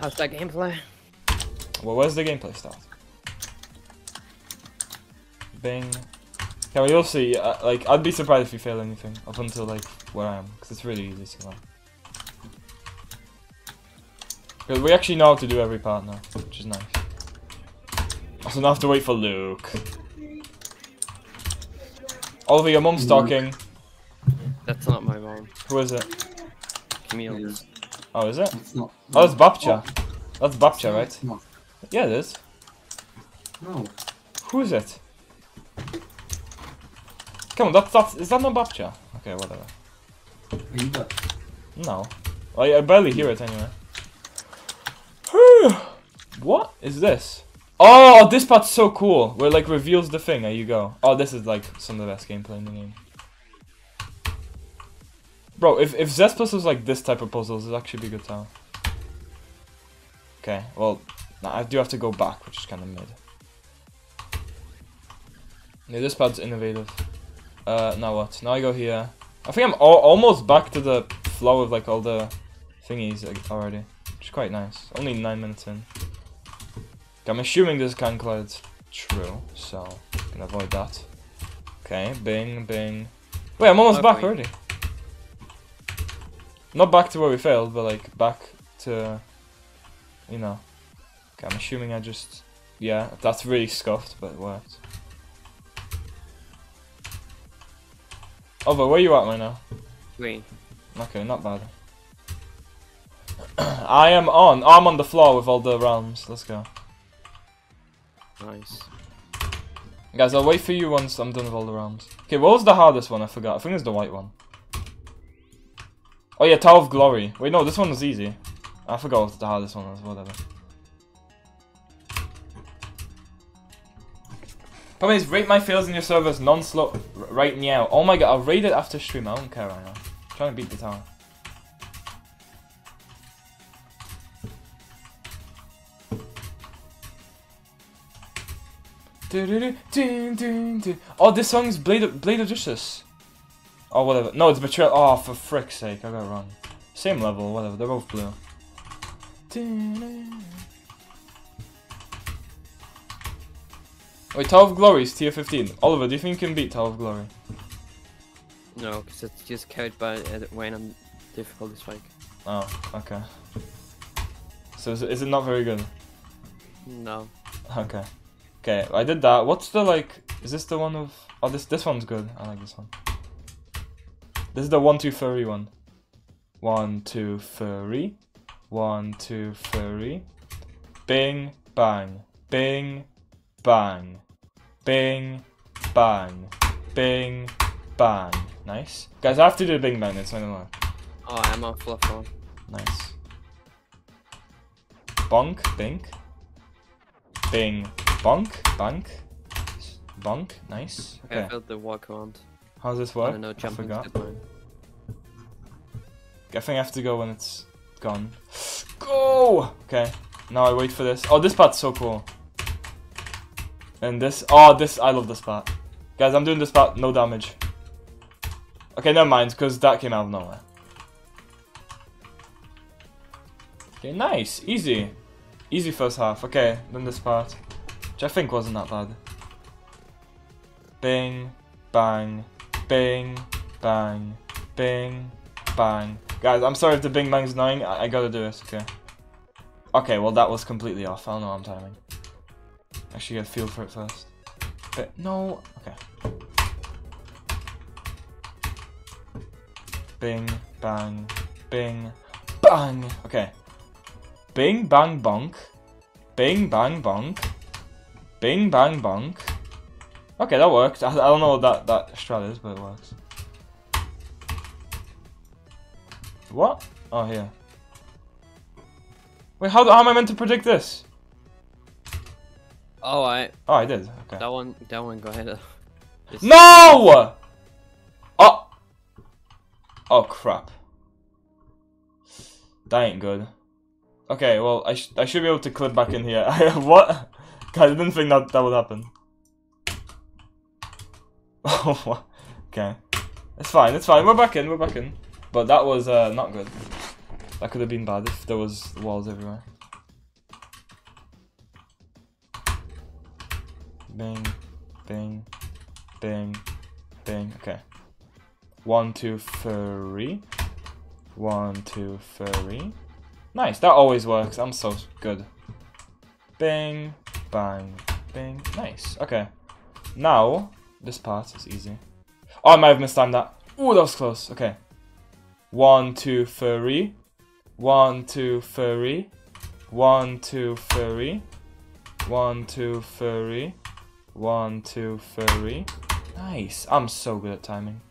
S3: How's that gameplay?
S1: Well, where's the gameplay start? Bing. Okay, well, you'll see. Uh, like, I'd be surprised if you fail anything up until like where I am, because it's really easy to learn. Because we actually know how to do every part now, which is nice. Also, don't have to wait for Luke. Oliver, your mom's talking.
S3: That's not my mom.
S1: Who is it?
S3: Camille.
S2: It is.
S1: Oh, is it?
S2: It's not.
S1: Oh, that's Babcha.
S2: Oh,
S1: That's Babcha, right?
S2: it's.
S1: Yeah, it is.
S2: No.
S1: Who is it? Come on, that's that's is that not Babcha? Okay, whatever.
S2: Are you Dutch?
S1: No, I, I barely hear it anyway. what is this? Oh, this part's so cool. Where it, like reveals the thing. There you go. Oh, this is like some of the best gameplay in the game. Bro, if if Zesplus was like this type of puzzles, it'd actually be a good time. Okay, well, nah, I do have to go back, which is kind of mid. Yeah, this part's innovative. Uh, now what? Now I go here. I think I'm al almost back to the flow of like all the thingies already, which is quite nice. Only nine minutes in. I'm assuming this can cloud true, so I can avoid that. Okay, bing, bing. Wait, I'm almost back already. Not back to where we failed, but like back to, you know. Okay, I'm assuming I just, yeah, that's really scuffed, but it worked. Oh, but where you at right now?
S3: Green.
S1: Okay, not bad. I am on. Oh, I'm on the floor with all the realms. Let's go.
S3: Nice.
S1: Guys, I'll wait for you once I'm done with all the realms. Okay, what was the hardest one? I forgot. I think it's the white one. Oh yeah, Tower of Glory. Wait, no, this one was easy. I forgot what the hardest one was. Whatever. Problem is, rate my fails in your servers non-slow r- right now. Oh my god, I'll rate it after stream. I don't care right now. I'm trying to beat the tower. Oh, this song's Blade of, Blade of Justice. Oh, whatever. No, it's Betrayal. Oh, for frick's sake, I got it wrong. Same level, whatever. They're both blue. Wait, Tower of Glory is tier 15. Oliver, do you think you can beat Tower of Glory?
S3: No, because it's just carried by a random difficulty spike.
S1: Oh, okay. So is it, is it not very good?
S3: No.
S1: Okay. Okay, I did that. What's the like? Is this the one of? Oh, this this one's good. I like this one. This is the one two furry one. One two furry. One two furry. Bing bang. Bing bang. Bing bang. Bing bang. Nice. Guys, I have to do the bing bang. It's not gonna work.
S3: Oh, I'm on fluff on.
S1: Nice. Bonk, bink. Bing, bonk, bank. Bonk, nice.
S3: Okay. I built the walk around.
S1: how does this
S3: I
S1: work?
S3: don't know,
S1: I
S3: jumping
S1: forgot. I think I have to go when it's gone. Go! Okay, now I wait for this. Oh, this part's so cool. And this, oh, this, I love this part. Guys, I'm doing this part, no damage. Okay, never mind, because that came out of nowhere. Okay, nice, easy. Easy first half, okay, then this part. Which I think wasn't that bad. Bing, bang, bing, bang, bing, bang. Guys, I'm sorry if the bing bang's annoying, I, I gotta do it, okay. Okay, well that was completely off, I don't know I'm timing. Actually get a feel for it first. But, no, okay. Bing, bang, bing, bang. Okay. Bing, bang, bonk. Bing, bang, bonk. Bing, bang, bonk. Okay, that worked. I, I don't know what that, that strat is, but it works. What? Oh, here. Wait, how, how am I meant to predict this?
S3: Oh, I
S1: Oh, I did. Okay.
S3: that one that one go ahead. Just-
S1: No! Oh! Oh, crap. That ain't good. Okay, well, I, sh I should be able to clip back in here. what? God, I didn't think that that would happen. Oh, okay. It's fine, it's fine. We're back in, we're back in. But that was uh, not good. That could have been bad if there was walls everywhere. Bing, bing, bing, bing. Okay. One, two, three. One, two, three. Nice, that always works. I'm so good. Bing, bang, bing. Nice. Okay. Now, this part is easy. Oh, I might have mistimed that. Ooh, that was close. Okay. One, two, three. One, two, three. One, two, three. One, two, three. One, two, three. Nice. I'm so good at timing.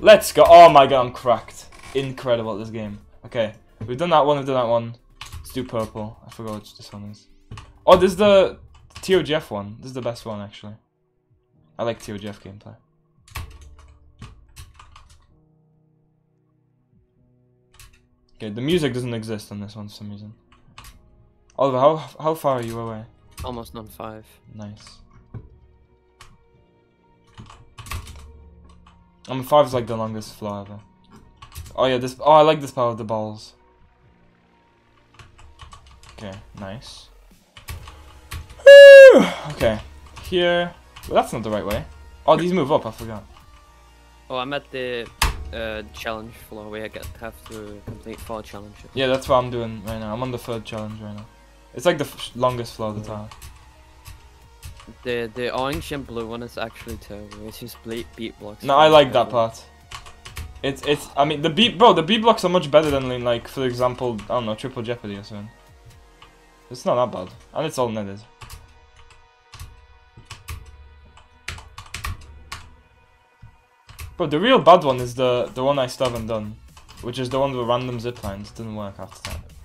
S1: Let's go. Oh my god, I'm cracked. Incredible at this game. Okay. We've done that one, we've done that one. Let's do purple. I forgot which this one is. Oh, this is the TOGF one. This is the best one, actually. I like TOGF gameplay. Okay, the music doesn't exist on this one for some reason. Oliver, how how far are you away?
S3: Almost on five.
S1: Nice. I mean, five is like the longest floor ever. Oh yeah, this. Oh, I like this part of the balls. Okay, nice. Whew! Okay, here. Well, that's not the right way. Oh, these move up. I forgot.
S3: Oh, I'm at the uh, challenge floor where I get, have to complete four challenges.
S1: Yeah, that's what I'm doing right now. I'm on the third challenge right now. It's like the f longest floor of the tower.
S3: The the orange and blue one is actually terrible. It's just ble- beat blocks.
S1: No, I like that part. It's it's. I mean, the beat, bro. The beat blocks are much better than like, for example, I don't know, Triple Jeopardy or something. It's not that bad, and it's all netted. But the real bad one is the the one I still haven't done, which is the one with random zip lines. Didn't work after that.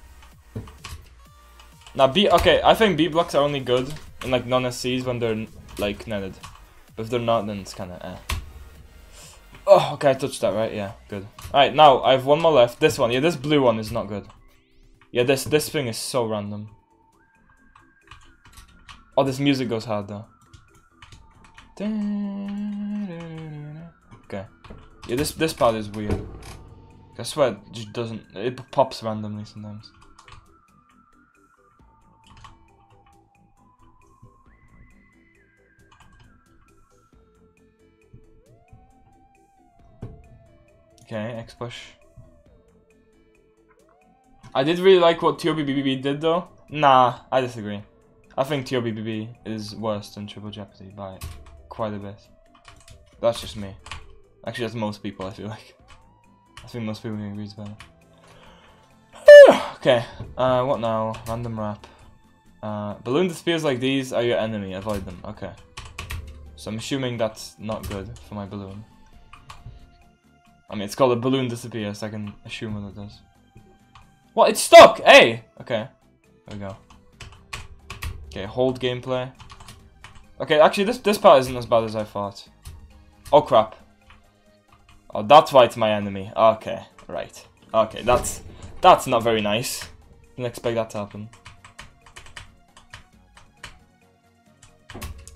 S1: Now B okay, I think B blocks are only good in like non-SCs when they're like netted. If they're not, then it's kind of eh. Oh, okay, I touched that right. Yeah, good. All right, now I have one more left. This one, yeah, this blue one is not good. Yeah, this this thing is so random. Oh, this music goes hard though. Okay. Yeah, this this part is weird. I swear it just doesn't. It pops randomly sometimes. Okay, X push. I did really like what TOBBB did though. Nah, I disagree. I think TOBBB is worse than Triple Jeopardy by quite a bit. That's just me. Actually, that's most people, I feel like. I think most people agree it's better. okay, uh, what now? Random rap. Uh, balloon disappears like these are your enemy, avoid them. Okay. So I'm assuming that's not good for my balloon. I mean, it's called a balloon disappear, so I can assume what it does. What? It's stuck! Hey! Okay. There we go. Okay, hold gameplay. Okay, actually, this, this part isn't as bad as I thought. Oh, crap. Oh, that's why it's my enemy. Okay, right. Okay, that's that's not very nice. Didn't expect that to happen.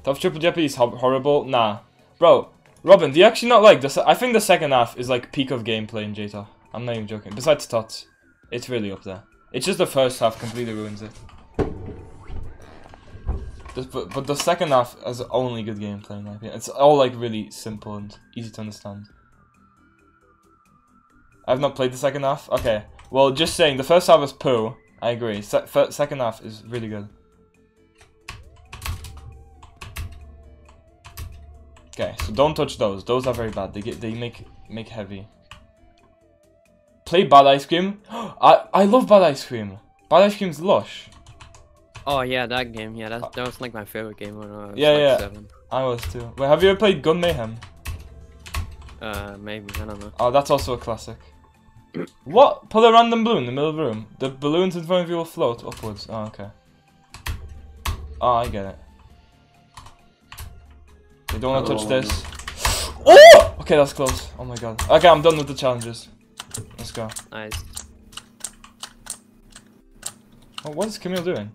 S1: Tough Triple Jeopardy is ho horrible? Nah. Bro, Robin, do you actually not like this? I think the second half is like peak of gameplay in JToH. I'm not even joking. Besides Tots, it's really up there. It's just the first half completely ruins it. but, but the second half has only good gameplay in my opinion. It's all like really simple and easy to understand. I've not played the second half? Okay. Well, just saying, the first half was poo. I agree. Se second half is really good. Okay, so don't touch those. Those are very bad. They get they make make heavy. Play Bad Ice Cream. I I love Bad Ice Cream. Bad Ice Cream's lush.
S3: Oh yeah, that game. Yeah, that that was like my favorite game when I was
S1: Yeah,
S3: like
S1: yeah.
S3: seven.
S1: I was too. Wait, have you ever played Gun Mayhem?
S3: Uh, maybe I don't know.
S1: Oh, that's also a classic. What? Put a random balloon in the middle of the room. The balloons in front of you will float upwards. Oh, okay. Oh, I get it. You don't want to touch
S2: Oh.
S1: this. Oh! Okay, that's close. Oh my god. Okay, I'm done with the challenges. Let's go.
S3: Nice.
S1: Oh, what is Camille doing?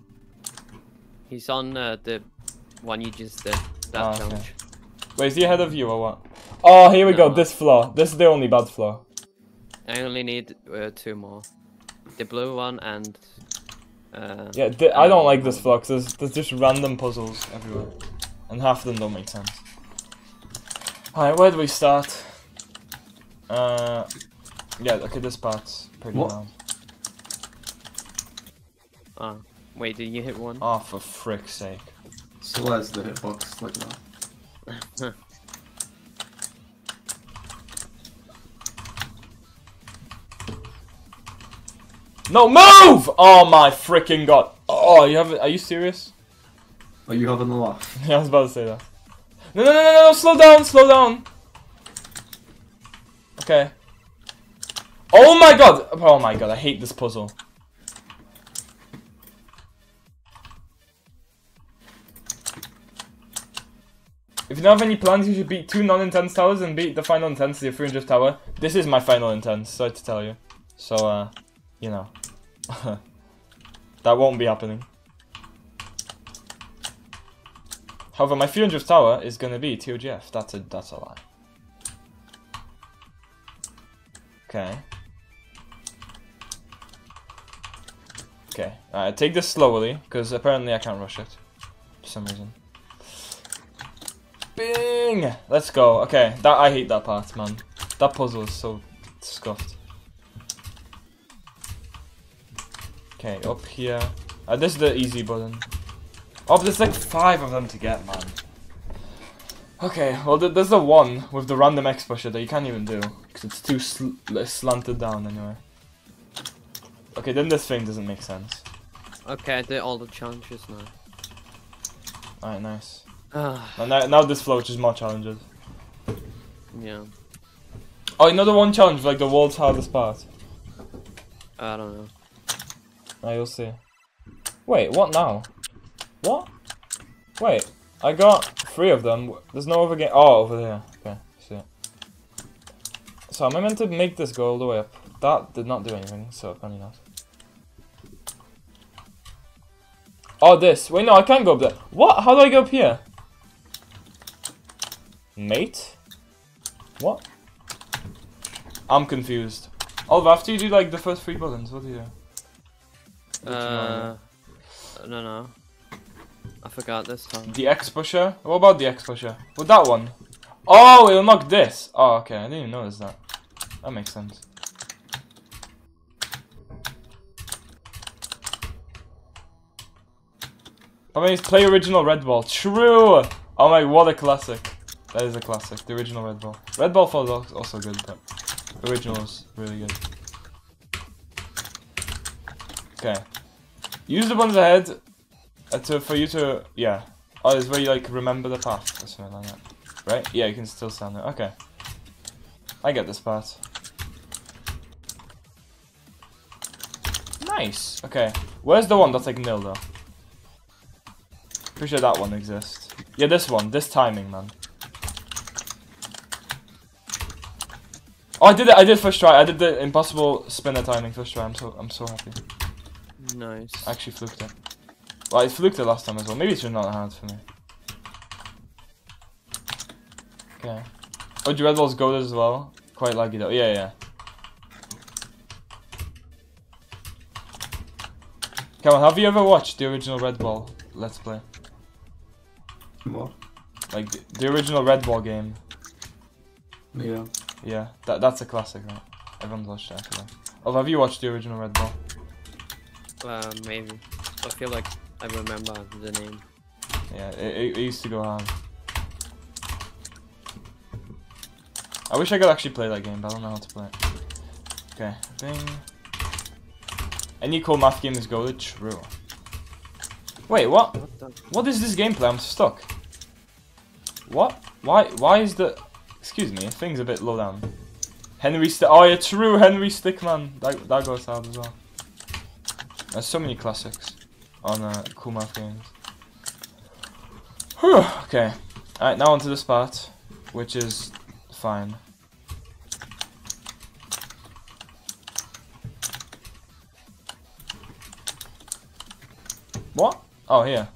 S3: He's on uh, the one you just did. That
S1: okay.
S3: challenge.
S1: Wait, is he ahead of you or what? Oh, here we go. This floor. This is the only bad floor.
S3: I only need uh, two more. The blue one and. Uh,
S1: Yeah, th I don't like this floor because there's, there's just random puzzles everywhere. and half of them don't make sense. Alright, where do we start? Uh, yeah, okay, this part's pretty
S2: What?
S1: loud.
S3: Ah, wait, did you hit one?
S1: Oh, for frick's sake.
S2: So where's the hitbox like that?
S1: No, move! Oh my freaking god. Oh, you have? Are you serious?
S2: Are you having a laugh?
S1: Yeah, I was about to say that. No, no, no, no, no, slow down, slow down. Okay. Oh my god! Oh my god, I hate this puzzle. If you don't have any plans, you should beat two non-intense towers and beat the final intensity of 300 tower. This is my final intense, sorry to tell you. So, uh, you know. that won't be happening. However, my 300th tower is gonna be TOGF. That's a that's a lie. Okay. Okay. Alright, take this slowly, because apparently I can't rush it. For some reason. Bing! Let's go. Okay, that I hate that part, man. That puzzle is so scuffed. Okay, up here. Uh, this is the easy button. Oh, but there's like five of them to get, man. Okay, well, th there's the one with the random X pusher that you can't even do because it's too sl slanted down anyway. Okay, then this thing doesn't make sense.
S3: Okay, I did all the challenges now.
S1: Alright, nice.
S3: Ah,
S1: Now, now, now this flow is more challenges.
S3: yeah.
S1: Oh, another one challenge, like the world's hardest part.
S3: I don't know.
S1: Now you'll see. Wait, what now? What? Wait, I got three of them. There's no other game. Oh, over there. Okay, see. So am I meant to make this go all the way up? That did not do anything, so apparently not. Oh, this. Wait, no, I can't go up there. What? How do I go up here? Mate? What? I'm confused. Oh, after you do like the first three buttons, what do you do?
S3: Uh, no, no. I forgot this time.
S1: The X pusher? What about the X pusher? With that one? Oh, it unlocked this. Oh, okay. I didn't even notice that. That makes sense. I mean, play original Red Ball. True! Oh my, what a classic. That is a classic. The original Red Ball. Red Ball 4 is also good, but original is really good. Okay. Use the ones ahead uh, to, for you to, yeah. Oh, it's where you like remember the path or something like that. Right? Yeah, you can still stand there. Okay. I get this part. Nice. Okay. Where's the one that's like nil though? Pretty sure that one exists. Yeah, this one. This timing, man. Oh, I did it. I did first try. I did the impossible spinner timing first try. I'm so I'm so happy.
S3: Nice.
S1: I actually fluked it. Well, I fluked it last time as well. Maybe it's just not hard for me. Okay. Oh, do Red Balls go as well? Quite laggy though. Yeah, yeah. Come on, have you ever watched the original Red Ball Let's Play?
S2: What?
S1: Like, the, the original Red Ball game.
S2: Yeah.
S1: Yeah, that that's a classic, right? Everyone's watched it, actually. Oh, have you watched the original Red Ball?
S3: Uh, maybe. I feel like I remember the name.
S1: Yeah, it, it, used to go on. I wish I could actually play that game, but I don't know how to play it. Okay, bing. Any cool math game is goaded? True. Wait, what?
S3: What?
S1: What is this gameplay? I'm stuck. What? Why? Why is the? Excuse me, thing's a bit low down. Henry Stick. Oh yeah, true. Henry Stickman. That that goes hard as well. There's so many classics on the cool math games. Whew, okay. Alright, now onto the part, which is fine. What? Oh, here.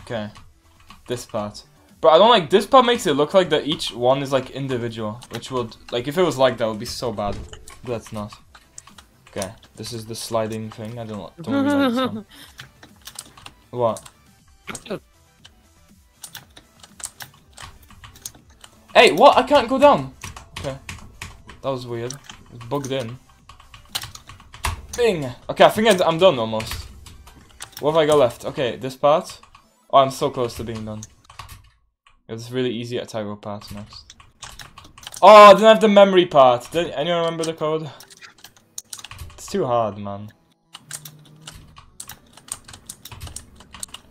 S1: Okay. This part. But I don't like, this part makes it look like that each one is like individual, which would, like if it was like that, would be so bad. But that's not. Okay, this is the sliding thing. I don't, don't really like this one. What? Hey, what? I can't go down. Okay, that was weird. It's bugged in. Bing. Okay, I think I'm done almost. What have I got left? Okay, this part. Oh, I'm so close to being done. It's really easy at tightrope parts next. Oh, I didn't have the memory part. Did anyone remember the code? It's too hard, man.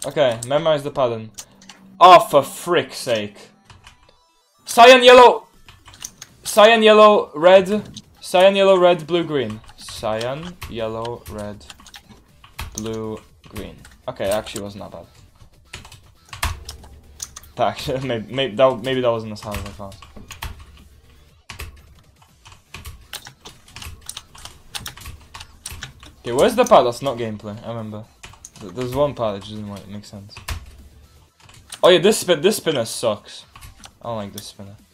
S1: Okay, memorize the pattern. Oh, for frick's sake. Cyan, yellow. Cyan, yellow, red. Cyan, yellow, red, blue, green. Cyan, yellow, red, blue, green. Okay, actually wasn't that bad. That actually, maybe, maybe, that, that wasn't as hard as I thought. Okay, where's the part that's not gameplay? I remember. There's one part that just didn't make- sense. Oh yeah, this spin this spinner sucks. I don't like this spinner.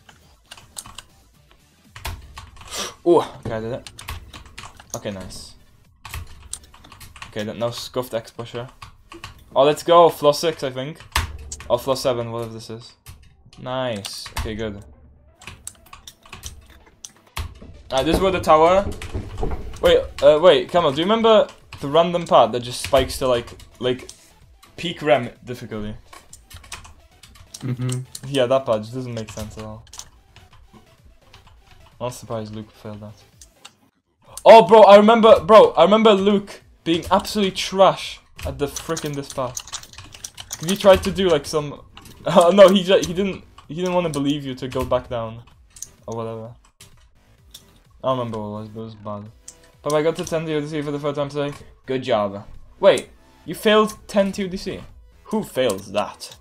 S1: Oh, okay, I did it. Okay, nice. Okay, then now scuffed X pusher. Oh, let's go. Floor six, I think. Or floor seven, whatever this is. Nice. Okay, good. Ah, this is where the tower. Wait, uh, wait, come on. Do you remember the random part that just spikes to like, like, peak rem difficulty?
S2: Mm-hmm.
S1: Yeah, that part just doesn't make sense at all. I'm surprised Luke failed that. Oh, bro, I remember, bro, I remember Luke being absolutely trash at the frickin' this part. He tried to do like some, uh, no, he he didn't he didn't want to believe you to go back down, or whatever. I don't remember what it was, but it was bad. But I got to 10 TODC for the first time today. Good job. Wait, you failed 10 TODC? Who fails that?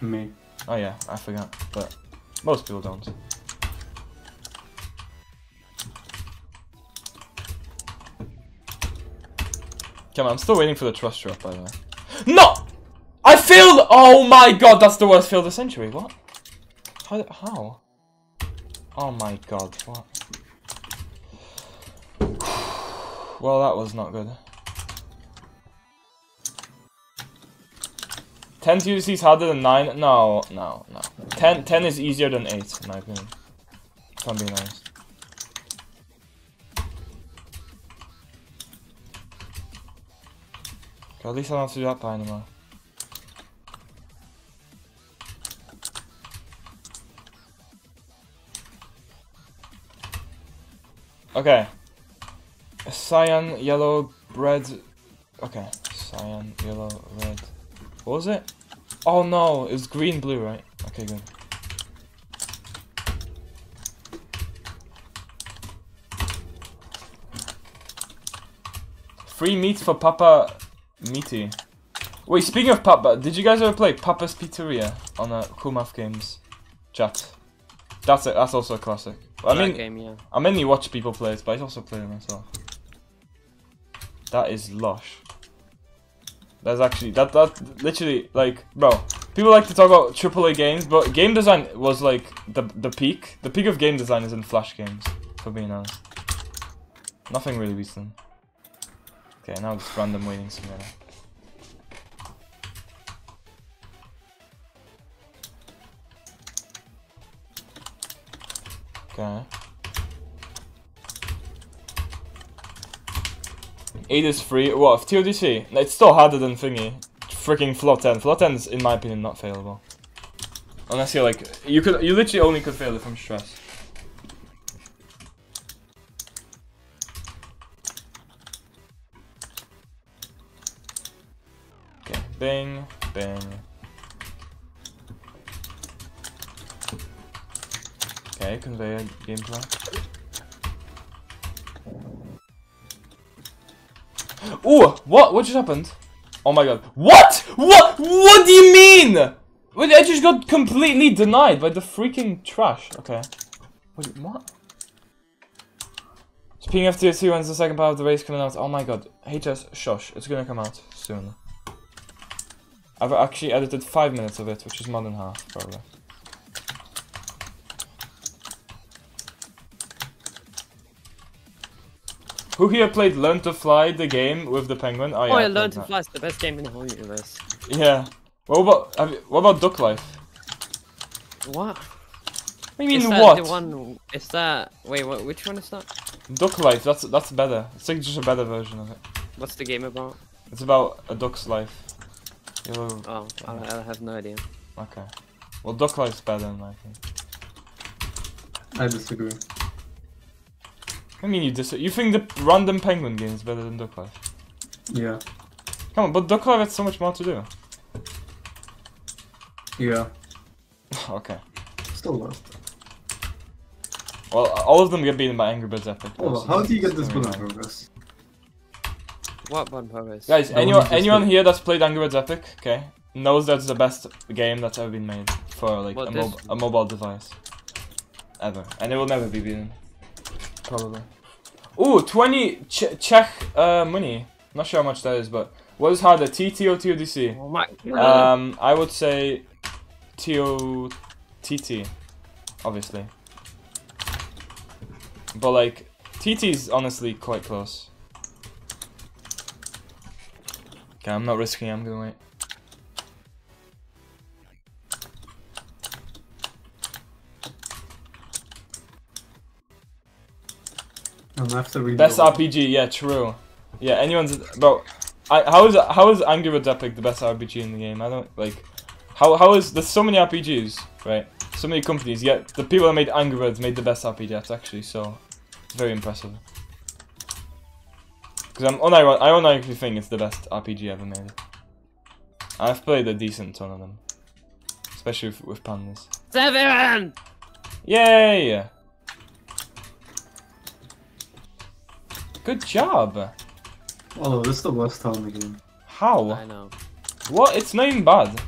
S2: Me.
S1: Oh yeah, I forgot, but most people don't. Come on, I'm still waiting for the trust drop, by the way. No! I failed! Oh my god, that's the worst fail of the century. What? How? how? Oh my god, what? Well, that was not good. 10 to is harder than 9? No, no, no. 10, 10 is easier than 8, in my opinion. If I'm being at least I don't have to do that part anymore. Okay. Cyan, yellow, red. Okay. Cyan, yellow, red. What was it? Oh no, it was green, blue, right? Okay, good. Free meat for Papa Meaty. Wait, speaking of Papa, did you guys ever play Papa's Pizzeria on uh, Cool Math Games chat? That's it. That's also a classic. I mean,
S3: game, yeah.
S1: I mainly watch people play it, but I also play it myself. That is lush. That's actually that that literally like bro. People like to talk about AAA games, but game design was like the the peak. The peak of game design is in Flash games, for being honest. Nothing really beats them. Okay, now just random waiting simulator. Okay. 8 is free. What? TODC? It's still harder than thingy. Freaking Floor 10. Floor 10 is, in my opinion, not failable. Unless you're like. You could. You literally only could fail it from stress. Okay. Bing. Bing. Okay, conveyor gameplay. Ooh, what? What just happened? Oh my god. What? What? What do you mean? Wait, I just got completely denied by the freaking trash. Okay. Wait, what? Speaking of TSC, when's the second part of the race coming out? Oh my god. HS, shush. It's gonna come out soon. I've actually edited five minutes of it, which is more than half, probably. Who here played Learn to Fly, the game with the penguin? Oh, oh yeah.
S3: Oh,
S1: I
S3: I
S1: played
S3: learned to fly. It's the best game in the whole universe.
S1: Yeah. What about have you, what about Duck Life?
S3: What?
S1: What do you mean
S3: is that
S1: what?
S3: the one? Is that? Wait, what? Which one is that?
S1: Duck Life. That's that's better. It's like just a better version of it.
S3: What's the game about?
S1: It's about a duck's life. You
S3: Oh, I, I have no idea.
S1: okay. Well, Duck Life's better in my opinion.
S2: I disagree.
S1: I mean, you dis- you think the random penguin game is better than Duck Life?
S2: Yeah.
S1: Come on, but Duck Life has so much more to do.
S2: Yeah.
S1: okay.
S2: Still though.
S1: Well, all of them get beaten by Angry Birds Epic.
S2: Oh,
S1: so
S2: how do you get this
S1: it's
S2: good
S1: gonna
S2: in
S1: be annoying.
S2: progress?
S3: What one progress?
S1: Guys,
S2: The one
S1: anyone anyone here that's played Angry Birds Epic, okay, knows that's the best game that's ever been made for like
S3: What,
S1: a, mob- a mobile device. Ever. And it will never be beaten. Probably. Ooh, 20 Ch- Czech uh, money. Not sure how much that is, but what is harder, TT or TODC?
S3: Oh my god.
S1: Um, I would say TO TT, obviously. But like, TT is honestly quite close. Okay, I'm not risking. I'm gonna wait.
S2: I'm gonna have to
S1: Best RPG, yeah, true. Yeah, anyone's bro. I, how is how is Angry Birds Epic the best RPG in the game? I don't like. How how is there's so many RPGs, right? So many companies. Yet the people that made Angry Birds made the best RPG. That's actually so. It's very impressive. Because I'm uniron- I unironically think it's the best RPG ever made. I've played a decent ton of them, especially with, with pandas.
S3: Seven.
S1: Yay! Good job.
S2: Oh, this is the worst time in the game.
S1: How?
S3: I know.
S1: What? It's not even bad.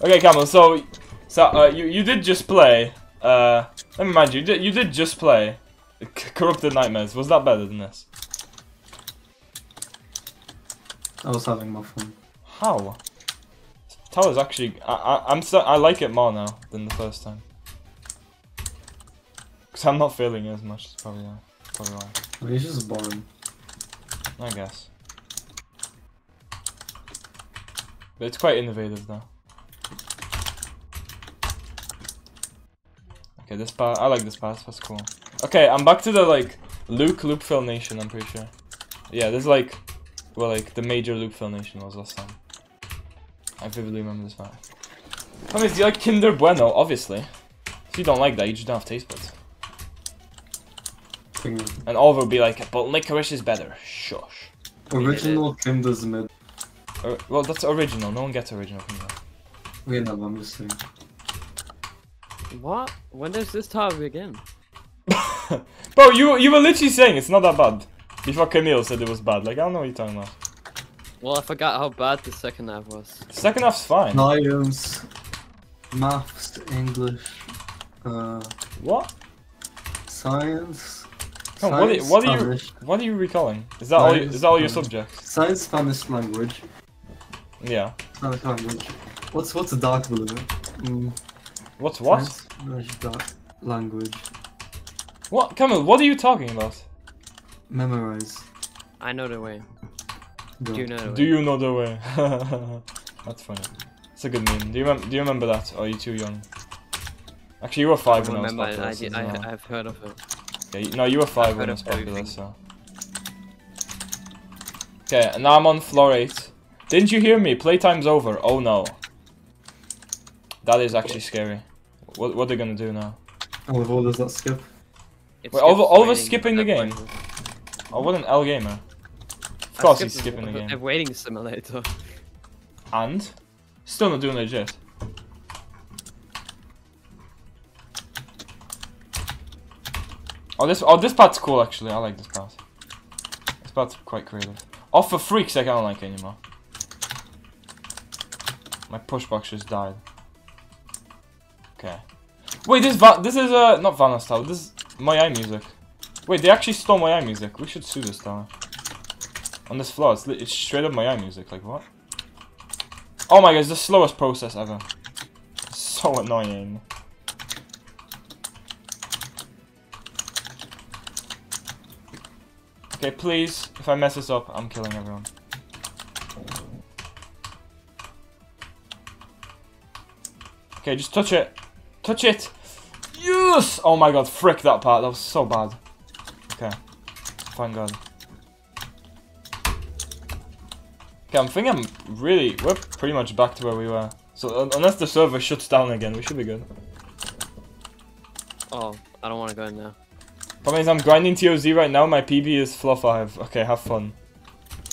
S1: Okay, Camel. So, so uh, you you did just play. Uh, let me remind you. You did, you did just play. C- Corrupted Nightmares. Was that better than this?
S2: I was having more fun.
S1: How? Tower's actually. I, I I'm so I like it more now than the first time. Cause I'm not feeling it as much. That's probably why. Probably why.
S2: Mean, it's just boring.
S1: I guess. But it's quite innovative though. Okay, this part, I like this part, that's cool. Okay, I'm back to the like Luke Loopville Nation, I'm pretty sure. Yeah, this is like, well like the major Loopville Nation was last time. I vividly remember this part. Thomas, do you like Kinder Bueno? Obviously. If you don't like that, you just don't have taste buds.
S2: Thing.
S1: And Oliver will be like, but licorice is better. Shush.
S2: Original Kinder's mid.
S1: Uh, well, that's original. No one gets original from that.
S2: Wait, no, I'm just saying.
S3: What? When does this tower begin?
S1: Bro, you you were literally saying it's not that bad. Before Camille said it was bad. Like, I don't know what you're talking about.
S3: Well, I forgot how bad the second half was.
S1: Second half's fine.
S2: Science, maths, English, uh,
S1: What?
S2: science.
S1: Come on, what, are, what are you what are you recalling? Is that all? You, is that all your
S2: Spanish.
S1: subjects?
S2: Science, Spanish language.
S1: Yeah.
S2: Spanish language. What's what's a dark blue? Mm,
S1: What's what?
S2: Science, Spanish, dark language.
S1: What? Come on. what are you talking about?
S2: Memorize.
S3: I know the way.
S2: Go.
S3: Do you know the way?
S1: Do you know the way? That's funny. It's a good meme. Do you remember? Do you remember that? Or are you too young? Actually, you were five
S3: don't
S1: when I was
S3: remember.
S1: popular.
S3: I,
S1: so
S3: did,
S1: it's
S3: I, I've heard of it.
S1: Yeah, you- no, you were five when
S3: heard
S1: it was popular, so. Okay, and now I'm on floor 8. Didn't you hear me? Playtime's over. Oh no. That is actually scary. What, what are they gonna do now?
S2: And with all does that skip?
S3: It
S1: Wait, Oliver- Oliver's skipping the game?
S3: places.
S1: Oh, what an L gamer. Of course he's skipping the
S3: A
S1: game.
S3: waiting simulator.
S1: And? Still not doing legit. Oh, this oh this part's cool actually. I like this part. This part's quite creative. Oh, for freaks, I don't like anymore. My push box just died. Okay. Wait, this va this is uh not Vanos Tower. This is my eye music. Wait, they actually stole my eye music. We should sue this tower. On this floor, it's, it's straight up my eye music. Like what? Oh my god, it's the slowest process ever. So annoying. Okay, please, if I mess this up, I'm killing everyone. Okay, just touch it. Touch it! Yes! Oh my god, frick that part, that was so bad. Okay. Thank god. Okay, I'm thinking I'm really... We're pretty much back to where we were. So, un unless the server shuts down again, we should be good.
S3: Oh, I don't want to go in there.
S1: Problem is, I'm grinding TOZ right now, my PB is Fluff 5. Okay, have fun.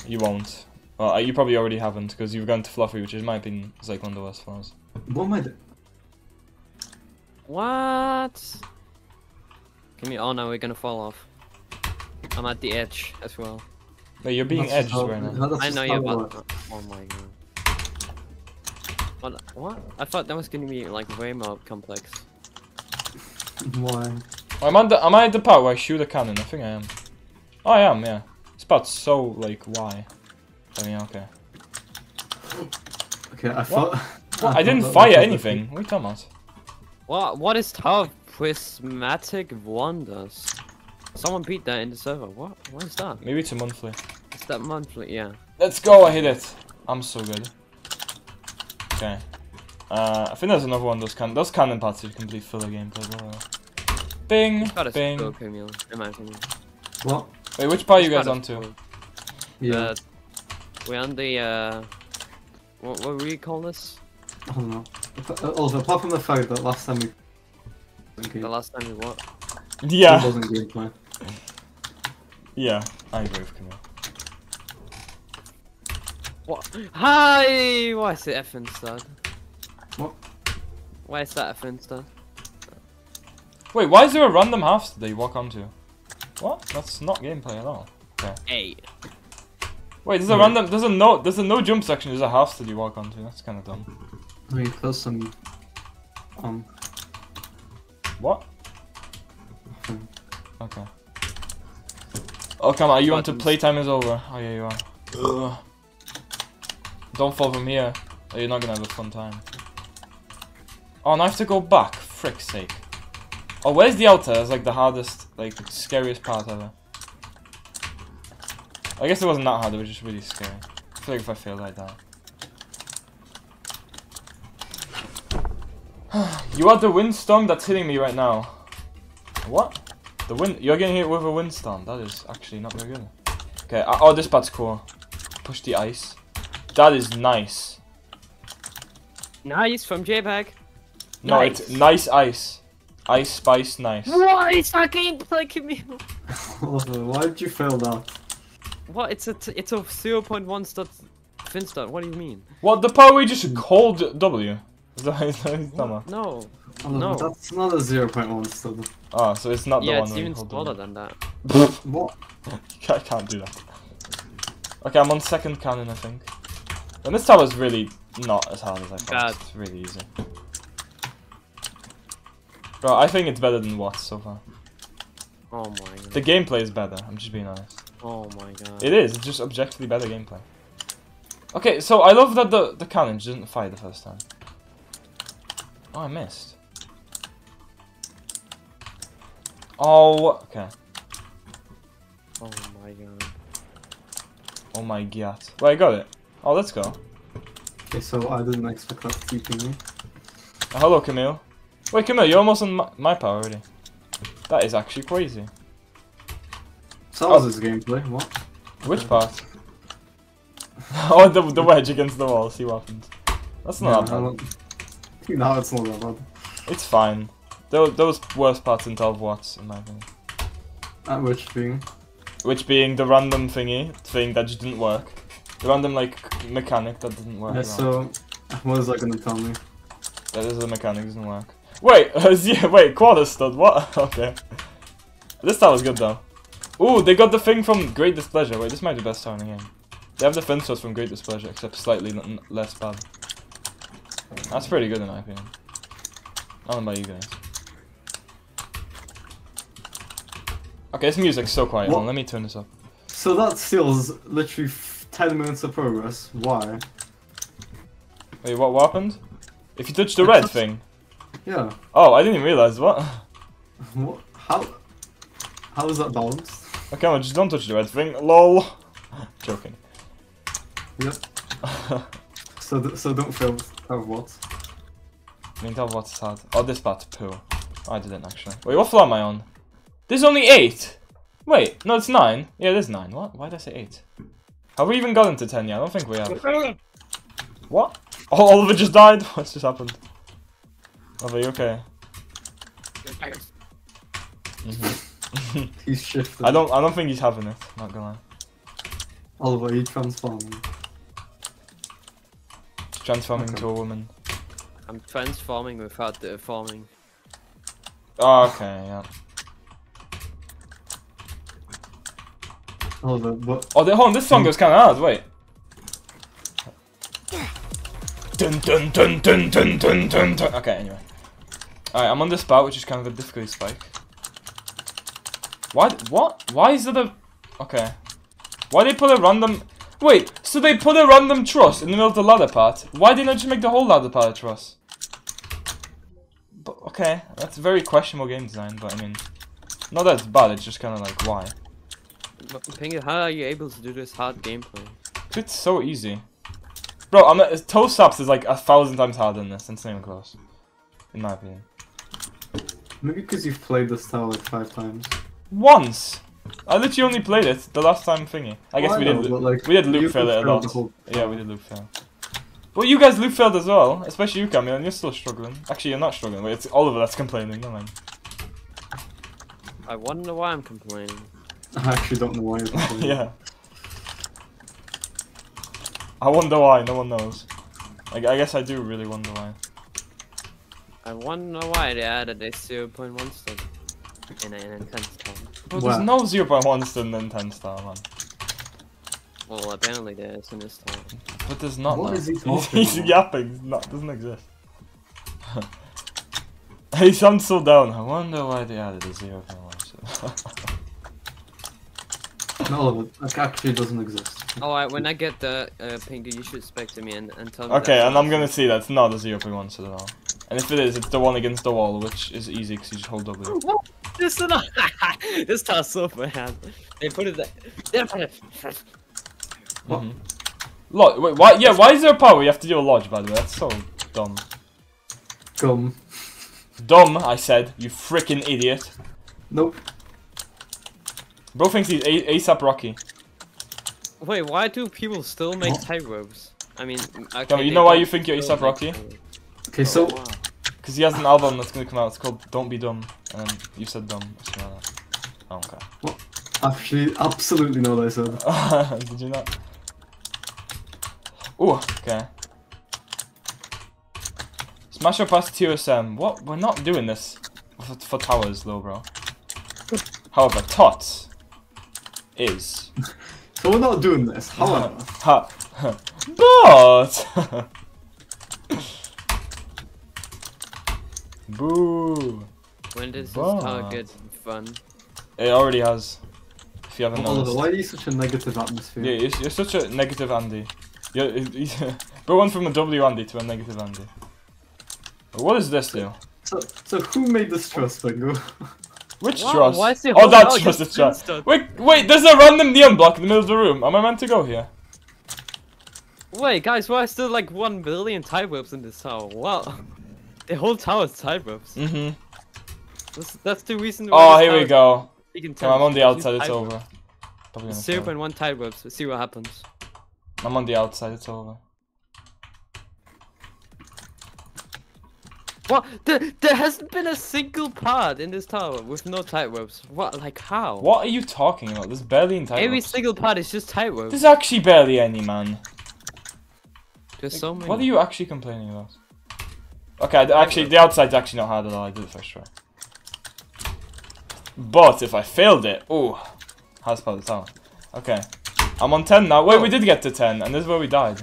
S1: You won't. Well, uh, you probably already haven't, because you've gone to Fluffy, which in my opinion is like one of the worst floors.
S2: What am I doing?
S3: What? Give me. Oh no, we're gonna fall off. I'm at the edge as well.
S1: Wait, you're being
S2: That's
S1: edged
S2: how-
S1: right now.
S3: I know you're
S2: it
S3: about. Oh my god. What? What? I thought that was gonna be like way more complex.
S2: Why?
S1: I'm on the, am I at the part where I shoot a cannon? I think I am. Oh, I am, yeah. This part's so, like, why? I mean, okay.
S2: Okay, I thought.
S1: Well, I
S2: thought
S1: didn't fire anything. What are you talking about?
S3: What? What is tough? Prismatic wonders. Someone beat that in the server. What? What is that?
S1: Maybe it's a monthly.
S3: It's that monthly. Yeah.
S1: Let's go, I hit it. I'm so good. Okay. Uh, I think there's another one of those cannon. Those cannon parts are complete filler gameplay. blah, blah, blah. Bing,
S3: Got a
S1: bing.
S3: skill, Camille, in my opinion.
S2: What?
S1: Wait, which part are you guys
S3: on a
S1: onto?
S3: skill.
S2: Yeah.
S3: Uh, we're on the uh, what what do we call this?
S2: I don't know. Uh, Also, apart from the fact that last time we. Okay,
S3: The last time we what?
S2: it
S1: Yeah,
S2: wasn't gameplay.
S1: yeah. I agree with Camille.
S3: What? Hi! Why is it F instead?
S2: What?
S3: Why is that F instead?
S1: Wait, why is there a random house that you walk onto? What? That's not gameplay at all. Okay.
S3: Hey.
S1: Wait, there's a
S2: Hmm.
S1: random, there's a no, there's a no jump section. There's a house that you walk onto. That's kind of dumb.
S2: I mean, close some. Um.
S1: What? Okay. Oh come on, you want to
S3: Buttons.
S1: playtime is over? Oh yeah, you are. Ugh. Don't fall from here. Or you're not gonna have a fun time. Oh, and I have to go back. Frick's sake. Oh, where's the altar? It's like the hardest, like scariest part ever. I guess it wasn't that hard. It was just really scary. I feel like if I failed, I'd die. you are the windstorm that's hitting me right now. What? The wind? You're getting hit with a windstorm. That is actually not very good. Okay. Uh, oh, this part's cool. Push the ice. That is nice.
S3: Nice from JPEG.
S1: No,
S3: Nice.
S1: it's nice ice. Ice spice nice.
S3: What is that gameplay, Camille?
S2: Also, why did you fail that?
S3: What? It's a t it's a 0.1 stat finstat. What do you mean?
S1: What? The power where you just called W? Is is is one?
S3: No.
S2: Oh,
S3: No.
S2: That's not a 0.1 still.
S1: Oh, ah, so it's not the
S3: Yeah,
S1: one
S3: it's even smaller than that.
S2: What?
S1: I can't do that. Okay, I'm on second cannon, I think. And this tower's really not as hard as I thought.
S3: Bad.
S1: It's really easy. Bro, I think it's better than what so far.
S3: Oh my god.
S1: The gameplay is better, I'm just being honest.
S3: Oh my god.
S1: It is, it's just objectively better gameplay. Okay, so I love that the, the cannon didn't fire the first time. Oh, I missed. Oh, okay.
S3: Oh my god.
S1: Oh my god. Well, I got it. Oh, let's go.
S2: Okay, so I didn't expect that to keep me.
S1: Hello, Camille. Wait, come here, you're almost on my, my power already. That is actually crazy.
S2: So that was his oh. gameplay. What?
S1: Which uh, part? oh, the, the wedge against the wall. See what happens. That's not
S2: Yeah,
S1: that bad.
S2: No, it's not that bad.
S1: It's fine. Those, those worst parts in 12 watts, in my opinion.
S2: At which being.
S1: Which being the random thingy thing that just didn't work. The random like mechanic that didn't work.
S2: Yeah, so. What is that gonna tell me?
S1: That is the mechanic doesn't work. Wait, yeah, wait, quarter stud. What? okay. This tower was good though. Ooh, they got the thing from Great Displeasure. Wait, this might be the best tower in the game. They have the fence shots from Great Displeasure, except slightly less bad. That's pretty good in my opinion. I don't know about you guys. Okay, this music's so quiet. Hold on,
S2: What?
S1: let me turn this up.
S2: So that steals literally f- 10 minutes of progress. Why?
S1: Wait, what, what happened? If you touch the red thing.
S2: Yeah.
S1: Oh, I didn't even realize. What?
S2: What? How? How is that balanced?
S1: Okay, well, just don't touch the red thing. Lol. Joking.
S2: Yep. So th- so don't fail have what?
S1: I mean, tell what's hard. Oh, this part's poo. Oh, I didn't actually. Wait, what floor am I on? There's only 8! Wait, no, it's 9. Yeah, there's 9. What? Why did I say 8? Have we even gotten to 10 yet? I don't think we have. What? Oh, Oliver just died? What's just happened? Oliver, you okay? Mhm.
S2: He's shifted.
S1: I don't I don't think he's having it, not gonna lie.
S2: Oliver, he transforming.
S1: Transforming
S2: Okay.
S1: into a woman.
S3: I'm transforming without the forming.
S1: Oh, okay, yeah.
S2: Oliver, what?
S1: Oh, the, hold on, this song goes kinda hard, wait. Dun dun dun dun dun dun dun dun. Okay, anyway. Alright, I'm on the spout, which is kind of a difficulty spike. Why? What? Why is it a. Okay. Why they put a random. Wait, so they put a random truss in the middle of the ladder part. Why didn't they just make the whole ladder part a truss? But, okay, that's very questionable game design, but I mean. Not that it's bad, it's just kind of like, why?
S3: Pinky, how are you able to do this hard gameplay?
S1: It's so easy. Bro, I'm toe saps is like a thousand times harder than this, and it's not even close. In my opinion.
S2: Maybe because you've played this tower like five times.
S1: Once! I literally only played it the last time thingy. I guess we
S2: know,
S1: did
S2: but, like,
S1: we did loop
S2: you've
S1: fail it a lot.
S2: whole-
S1: Yeah, we did loop fail. But you guys loop failed as well, especially you Camille, and you're still struggling. Actually you're not struggling, but it's Oliver that's complaining, no man.
S3: I wonder why I'm complaining.
S2: I actually don't know why. you're complaining.
S1: yeah. I wonder why, no one knows. Like, I guess I do really wonder why.
S3: I wonder why they added a 0.1 step in an intense time.
S1: Bro,
S2: Wow.
S1: there's no 0.1 star than 10 star, man.
S3: Well, apparently there is in this time.
S1: But there's not
S2: What
S1: now.
S2: is he
S1: He's,
S2: talking
S1: he's yapping. It's not doesn't exist. he sounds so down. I wonder why they added a zero point one.
S2: No, Oliver, that actually doesn't exist.
S3: Alright, when I get the uh, Pinky, you should speak to me and, and tell me.
S1: okay,
S3: that's
S1: and I'm gonna see that's not a zero point one at all. And if it is, it's the one against the wall, which is easy because you just hold W.
S3: What? This is not. this tile's so bad. They put it there. They put.
S2: What?
S1: Mhm. Lo- wait, why? Yeah, why is there a power? You have to do a lodge, by the way. That's so dumb.
S2: Gum.
S1: Dumb, I said. You freaking idiot.
S2: Nope.
S1: Bro thinks he's a- ASAP Rocky.
S3: Wait, why do people still make
S2: What?
S3: tight ropes? I mean, okay,
S1: Come, you know why you think you're
S3: ASAP
S1: Rocky?
S2: Okay, so
S3: Oh, wow.
S1: Because he has an album that's gonna come out. It's called "Don't Be Dumb," and then you said "dumb." or something like that. Oh, okay.
S2: actually, absolutely not. I said.
S1: Did you not? Ooh, okay. Smash up past TSM. What? We're not doing this for, for towers, though, bro. However, Tots is.
S2: So we're not doing this. However,
S1: Ha. but. Boo.
S3: When does this tower
S1: But-
S3: get fun?
S1: It already has. If you haven't oh,
S2: Oliver,
S1: noticed.
S2: why are you such a negative atmosphere?
S1: Yeah, you're, you're such a negative Andy. You're, you're, we went from a W Andy to a negative Andy. What is this do?
S2: So, so who made this trust, Bingo?
S1: Which
S3: Wow,
S1: trust?
S3: why is the
S1: oh,
S3: whole
S1: that trust
S3: just
S1: is trust. Wait, wait, there's a random neon block in the middle of the room. Am I meant to go here?
S3: Wait, guys, why is there like one billion tight ropes in this tower? Wow. The whole tower is tight ropes.
S1: Mm-hmm.
S3: That's, that's the reason.
S1: Oh, here we go.
S3: is big and
S1: Come, I'm on the outside, it's over.
S3: Zero point one tight ropes. See what happens.
S1: I'm on the outside, it's over.
S3: What? There, there hasn't been a single part in this tower with no tight ropes. What? Like how?
S1: What are you talking about? There's barely any tight
S3: Every
S1: ropes.
S3: single part is just tight ropes.
S1: There's actually barely any, man.
S3: There's so many.
S1: What are you actually complaining about? Okay, actually, the outside's actually not hard at all. I did it first try. But if I failed it, ooh, how's part the tower? Okay, I'm on 10 now. Wait, we did get to 10, and this is where we died.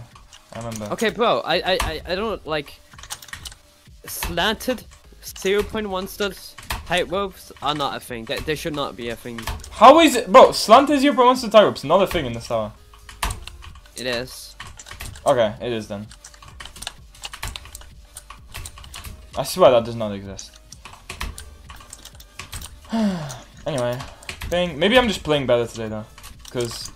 S1: I remember.
S3: Okay, bro. I I I, don't like slanted 0.1 studs. Tight ropes are not a thing. They, they should not be a thing.
S1: How is it, bro? Slant is your monster tie ropes, not a thing in this tower.
S3: It is.
S1: Okay, it is then. I swear that does not exist. anyway, thing. Maybe I'm just playing better today though, because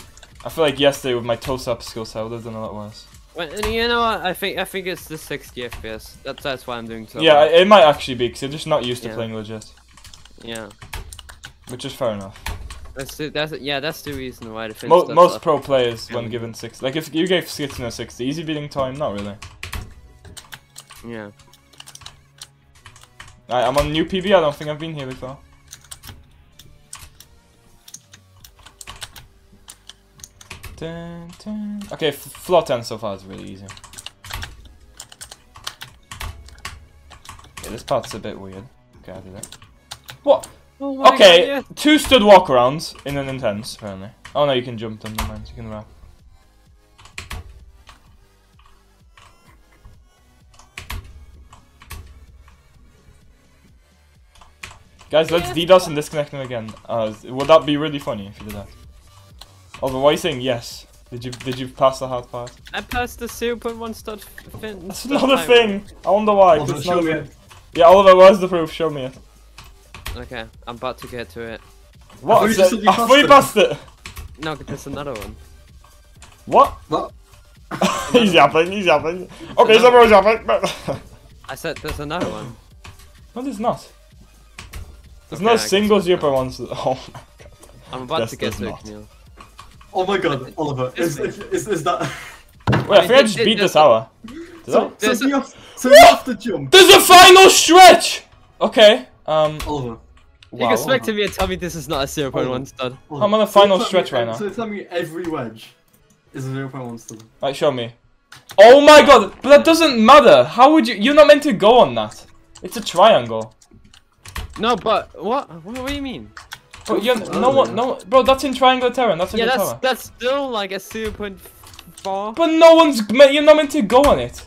S1: I feel like yesterday with my toes up skill set I would have done a lot worse.
S3: Well, you know what? I think I think it's the 60 FPS. That's that's why I'm doing so.
S1: yeah,
S3: well.
S1: it might actually be because you're just not used to
S3: Yeah.
S1: playing legit,
S3: yeah.
S1: which is fair enough.
S3: That's the, that's yeah. That's the reason why the
S1: Mo- most pro players, when given six, like if you gave Skitsune a 60, easy beating time, not really.
S3: Yeah.
S1: I, I'm on new PB. I don't think I've been here before. Dun, dun. Okay, floor 10 so far is really easy. Yeah, this part's a bit weird. Okay, I did it. What?
S3: Oh
S1: Okay,
S3: God, yeah.
S1: two stud walkarounds in an intense, apparently. Oh no, you can jump them, never mind, you can wrap. Guys, let's DDoS and disconnect them again. Uh, would that be really funny if you did that? Oliver, why are you saying yes? Did you did you pass the hard part?
S3: I passed the 0.1 stud Finn.
S1: That's not a thing! I wonder why.
S2: Oliver,
S1: it's not
S2: show
S1: a
S2: me it.
S1: Yeah, Oliver, where's the proof? Show me it.
S3: Okay, I'm about to get to it.
S1: What?
S2: thought you
S1: Is
S2: just
S1: it-
S2: said you
S1: I thought you
S2: passed
S1: passed it!
S3: No, there's another one.
S1: What?
S2: What?
S1: he's yapping, he's yapping. Okay, so everyone's yapping.
S3: I said there's another one.
S1: no, there's not. There's
S3: Okay,
S1: no
S3: I guess
S1: single
S3: it's
S1: zero
S3: not.
S1: point one. s- Oh my
S3: I'm about
S1: Yes,
S3: to get
S1: there's
S3: to. Camille.
S2: Oh my god, Oliver, is, is, is, is that...
S1: Wait, I
S3: mean,
S1: think I just
S3: did-
S1: beat this
S3: hour.
S1: tower. Did
S2: So, so,
S3: There's a-
S2: so you have to jump.
S1: There's a final stretch! Okay, um,
S2: Oliver.
S3: You
S1: wow.
S3: can expect to me and tell me this is not a 0.1 stud.
S2: Oliver.
S1: I'm on the
S2: So
S1: final
S2: tell me-
S1: stretch right now.
S2: So tell me every wedge is a 0.1 stud.
S1: Right, show me. Oh my god, but that doesn't matter. How would you? You're not meant to go on that. It's a triangle.
S3: No, but what? What, what do you mean?
S1: Oh, but you're, no one, no, bro, that's in triangle terrain. That's a
S3: yeah, that's
S1: tower.
S3: that's still like a 0.4.
S1: But no one's, me- you're not meant to go on it.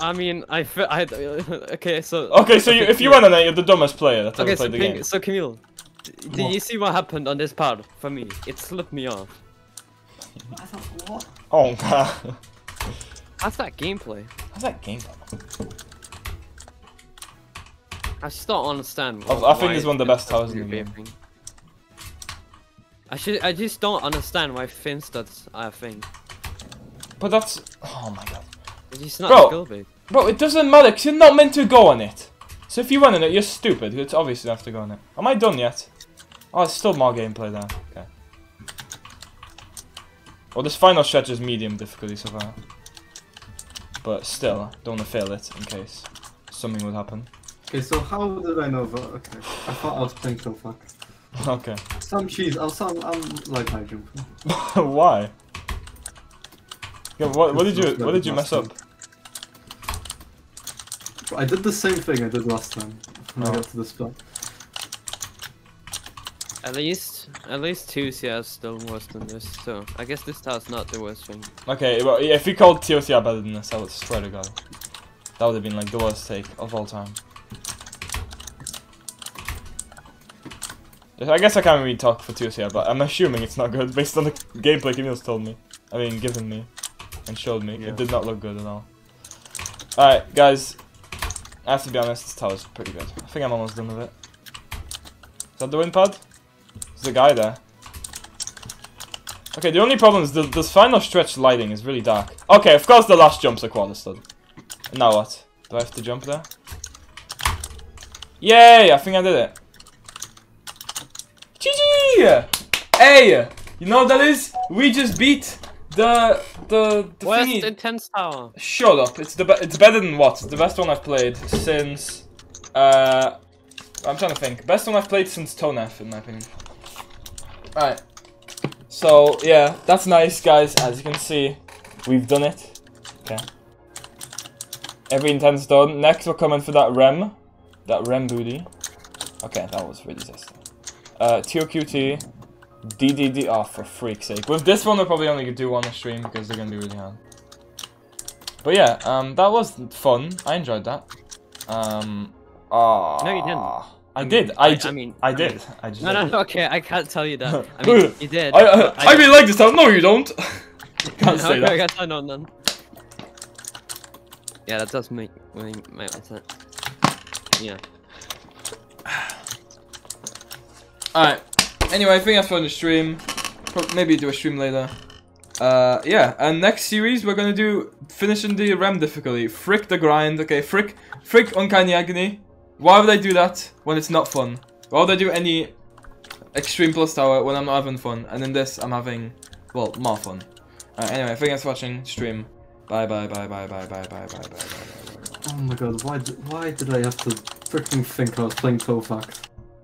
S3: I mean, I, fe- I okay, so
S1: Okay, so you, if you
S3: Camille.
S1: went on it, you're the dumbest player that's ever
S3: Okay, so,
S1: played the
S3: Ping-
S1: game.
S3: so Camille, did
S2: What?
S3: you see what happened on this part for me? It slipped me off.
S2: I thought, what?
S1: Oh god.
S3: How's that gameplay?
S1: How's that game?
S3: I just don't understand.
S1: I- think it's one of the best towers in the game.
S3: I should. I just don't understand why Finstads a thing.
S1: But that's, oh my god.
S3: It's not
S1: Bro.
S3: skill based.
S1: Bro, it doesn't matter, because you're not meant to go on it. So if you went on it, you're stupid. It's obviously you have to go on it. Am I done yet? Oh, it's still more gameplay there. Okay. Well, this final stretch is medium difficulty so far. But still, don't want to fail it in case something would happen.
S2: Okay, so how did I know that? Okay, I thought I was playing so fuck.
S1: okay.
S2: Some cheese, I'm some, I'm like high jumping.
S1: Why? Yeah, what, what did you what did you mess up?
S2: I did the same thing I did last time when I
S1: Oh.
S2: got to this spot.
S3: At least, at least two CS still worse than this. So I guess this tower's not the worst thing.
S1: Okay, well, if we called TOTR better than this, I would swear to God. That would have been like the worst take of all time. I guess I can't really talk for TOTR, but I'm assuming it's not good based on the gameplay Camille's told me. I mean, given me and showed me.
S3: Yeah.
S1: It did not look good at all. Alright, guys. I have to be honest, this tower's pretty good. I think I'm almost done with it. Is that the wind pad? There's a guy there. Okay, the only problem is the, this final stretch lighting is really dark. Okay, of course the last jump's a quarter stud. Now what? Do I have to jump there? Yay! I think I did it. Hey! You know what that is? We just beat the the the
S3: Worst
S1: thingy.
S3: intense tower.
S1: Shut up! It's the it's better than what? It's the best one I've played since. Uh, I'm trying to think. Best one I've played since Tonef, in my opinion. Alright. So yeah, that's nice, guys. As you can see, we've done it. Okay. Every intense done. Next, we're coming for that rem, that rem booty. Okay, that was really zesty. Uh, TOQT, DDD. Oh, for freak's sake! With this one, we're probably only do one stream because they're gonna be really hard. But yeah, um, that was fun. I enjoyed that. Um, ah,
S3: No, you didn't.
S1: I,
S3: I mean,
S1: did. I,
S3: I- I mean-
S1: I
S3: I
S1: did. I just.
S3: No, no, no, okay, I can't tell you that. I mean, you did.
S1: I, I,
S3: but
S1: I really like this town. No, you don't. Can't say
S3: okay,
S1: that.
S3: I guess I know. Yeah, that does make make, make sense. Yeah.
S1: Alright. Anyway, I think that's for the stream. Maybe do a stream later. Uh, yeah, and next series we're gonna do finishing the RAM difficulty. Frick the grind. Okay, frick, frick uncanny agony. Why would I do that when it's not fun? Why would I do any extreme plus tower when I'm not having fun? And in this, I'm having, well, more fun. Alright, anyway, thanks for watching stream. Bye bye bye bye bye bye bye bye bye bye.
S2: Oh my god, why, d- why did I have to freaking think I was playing Kovacs?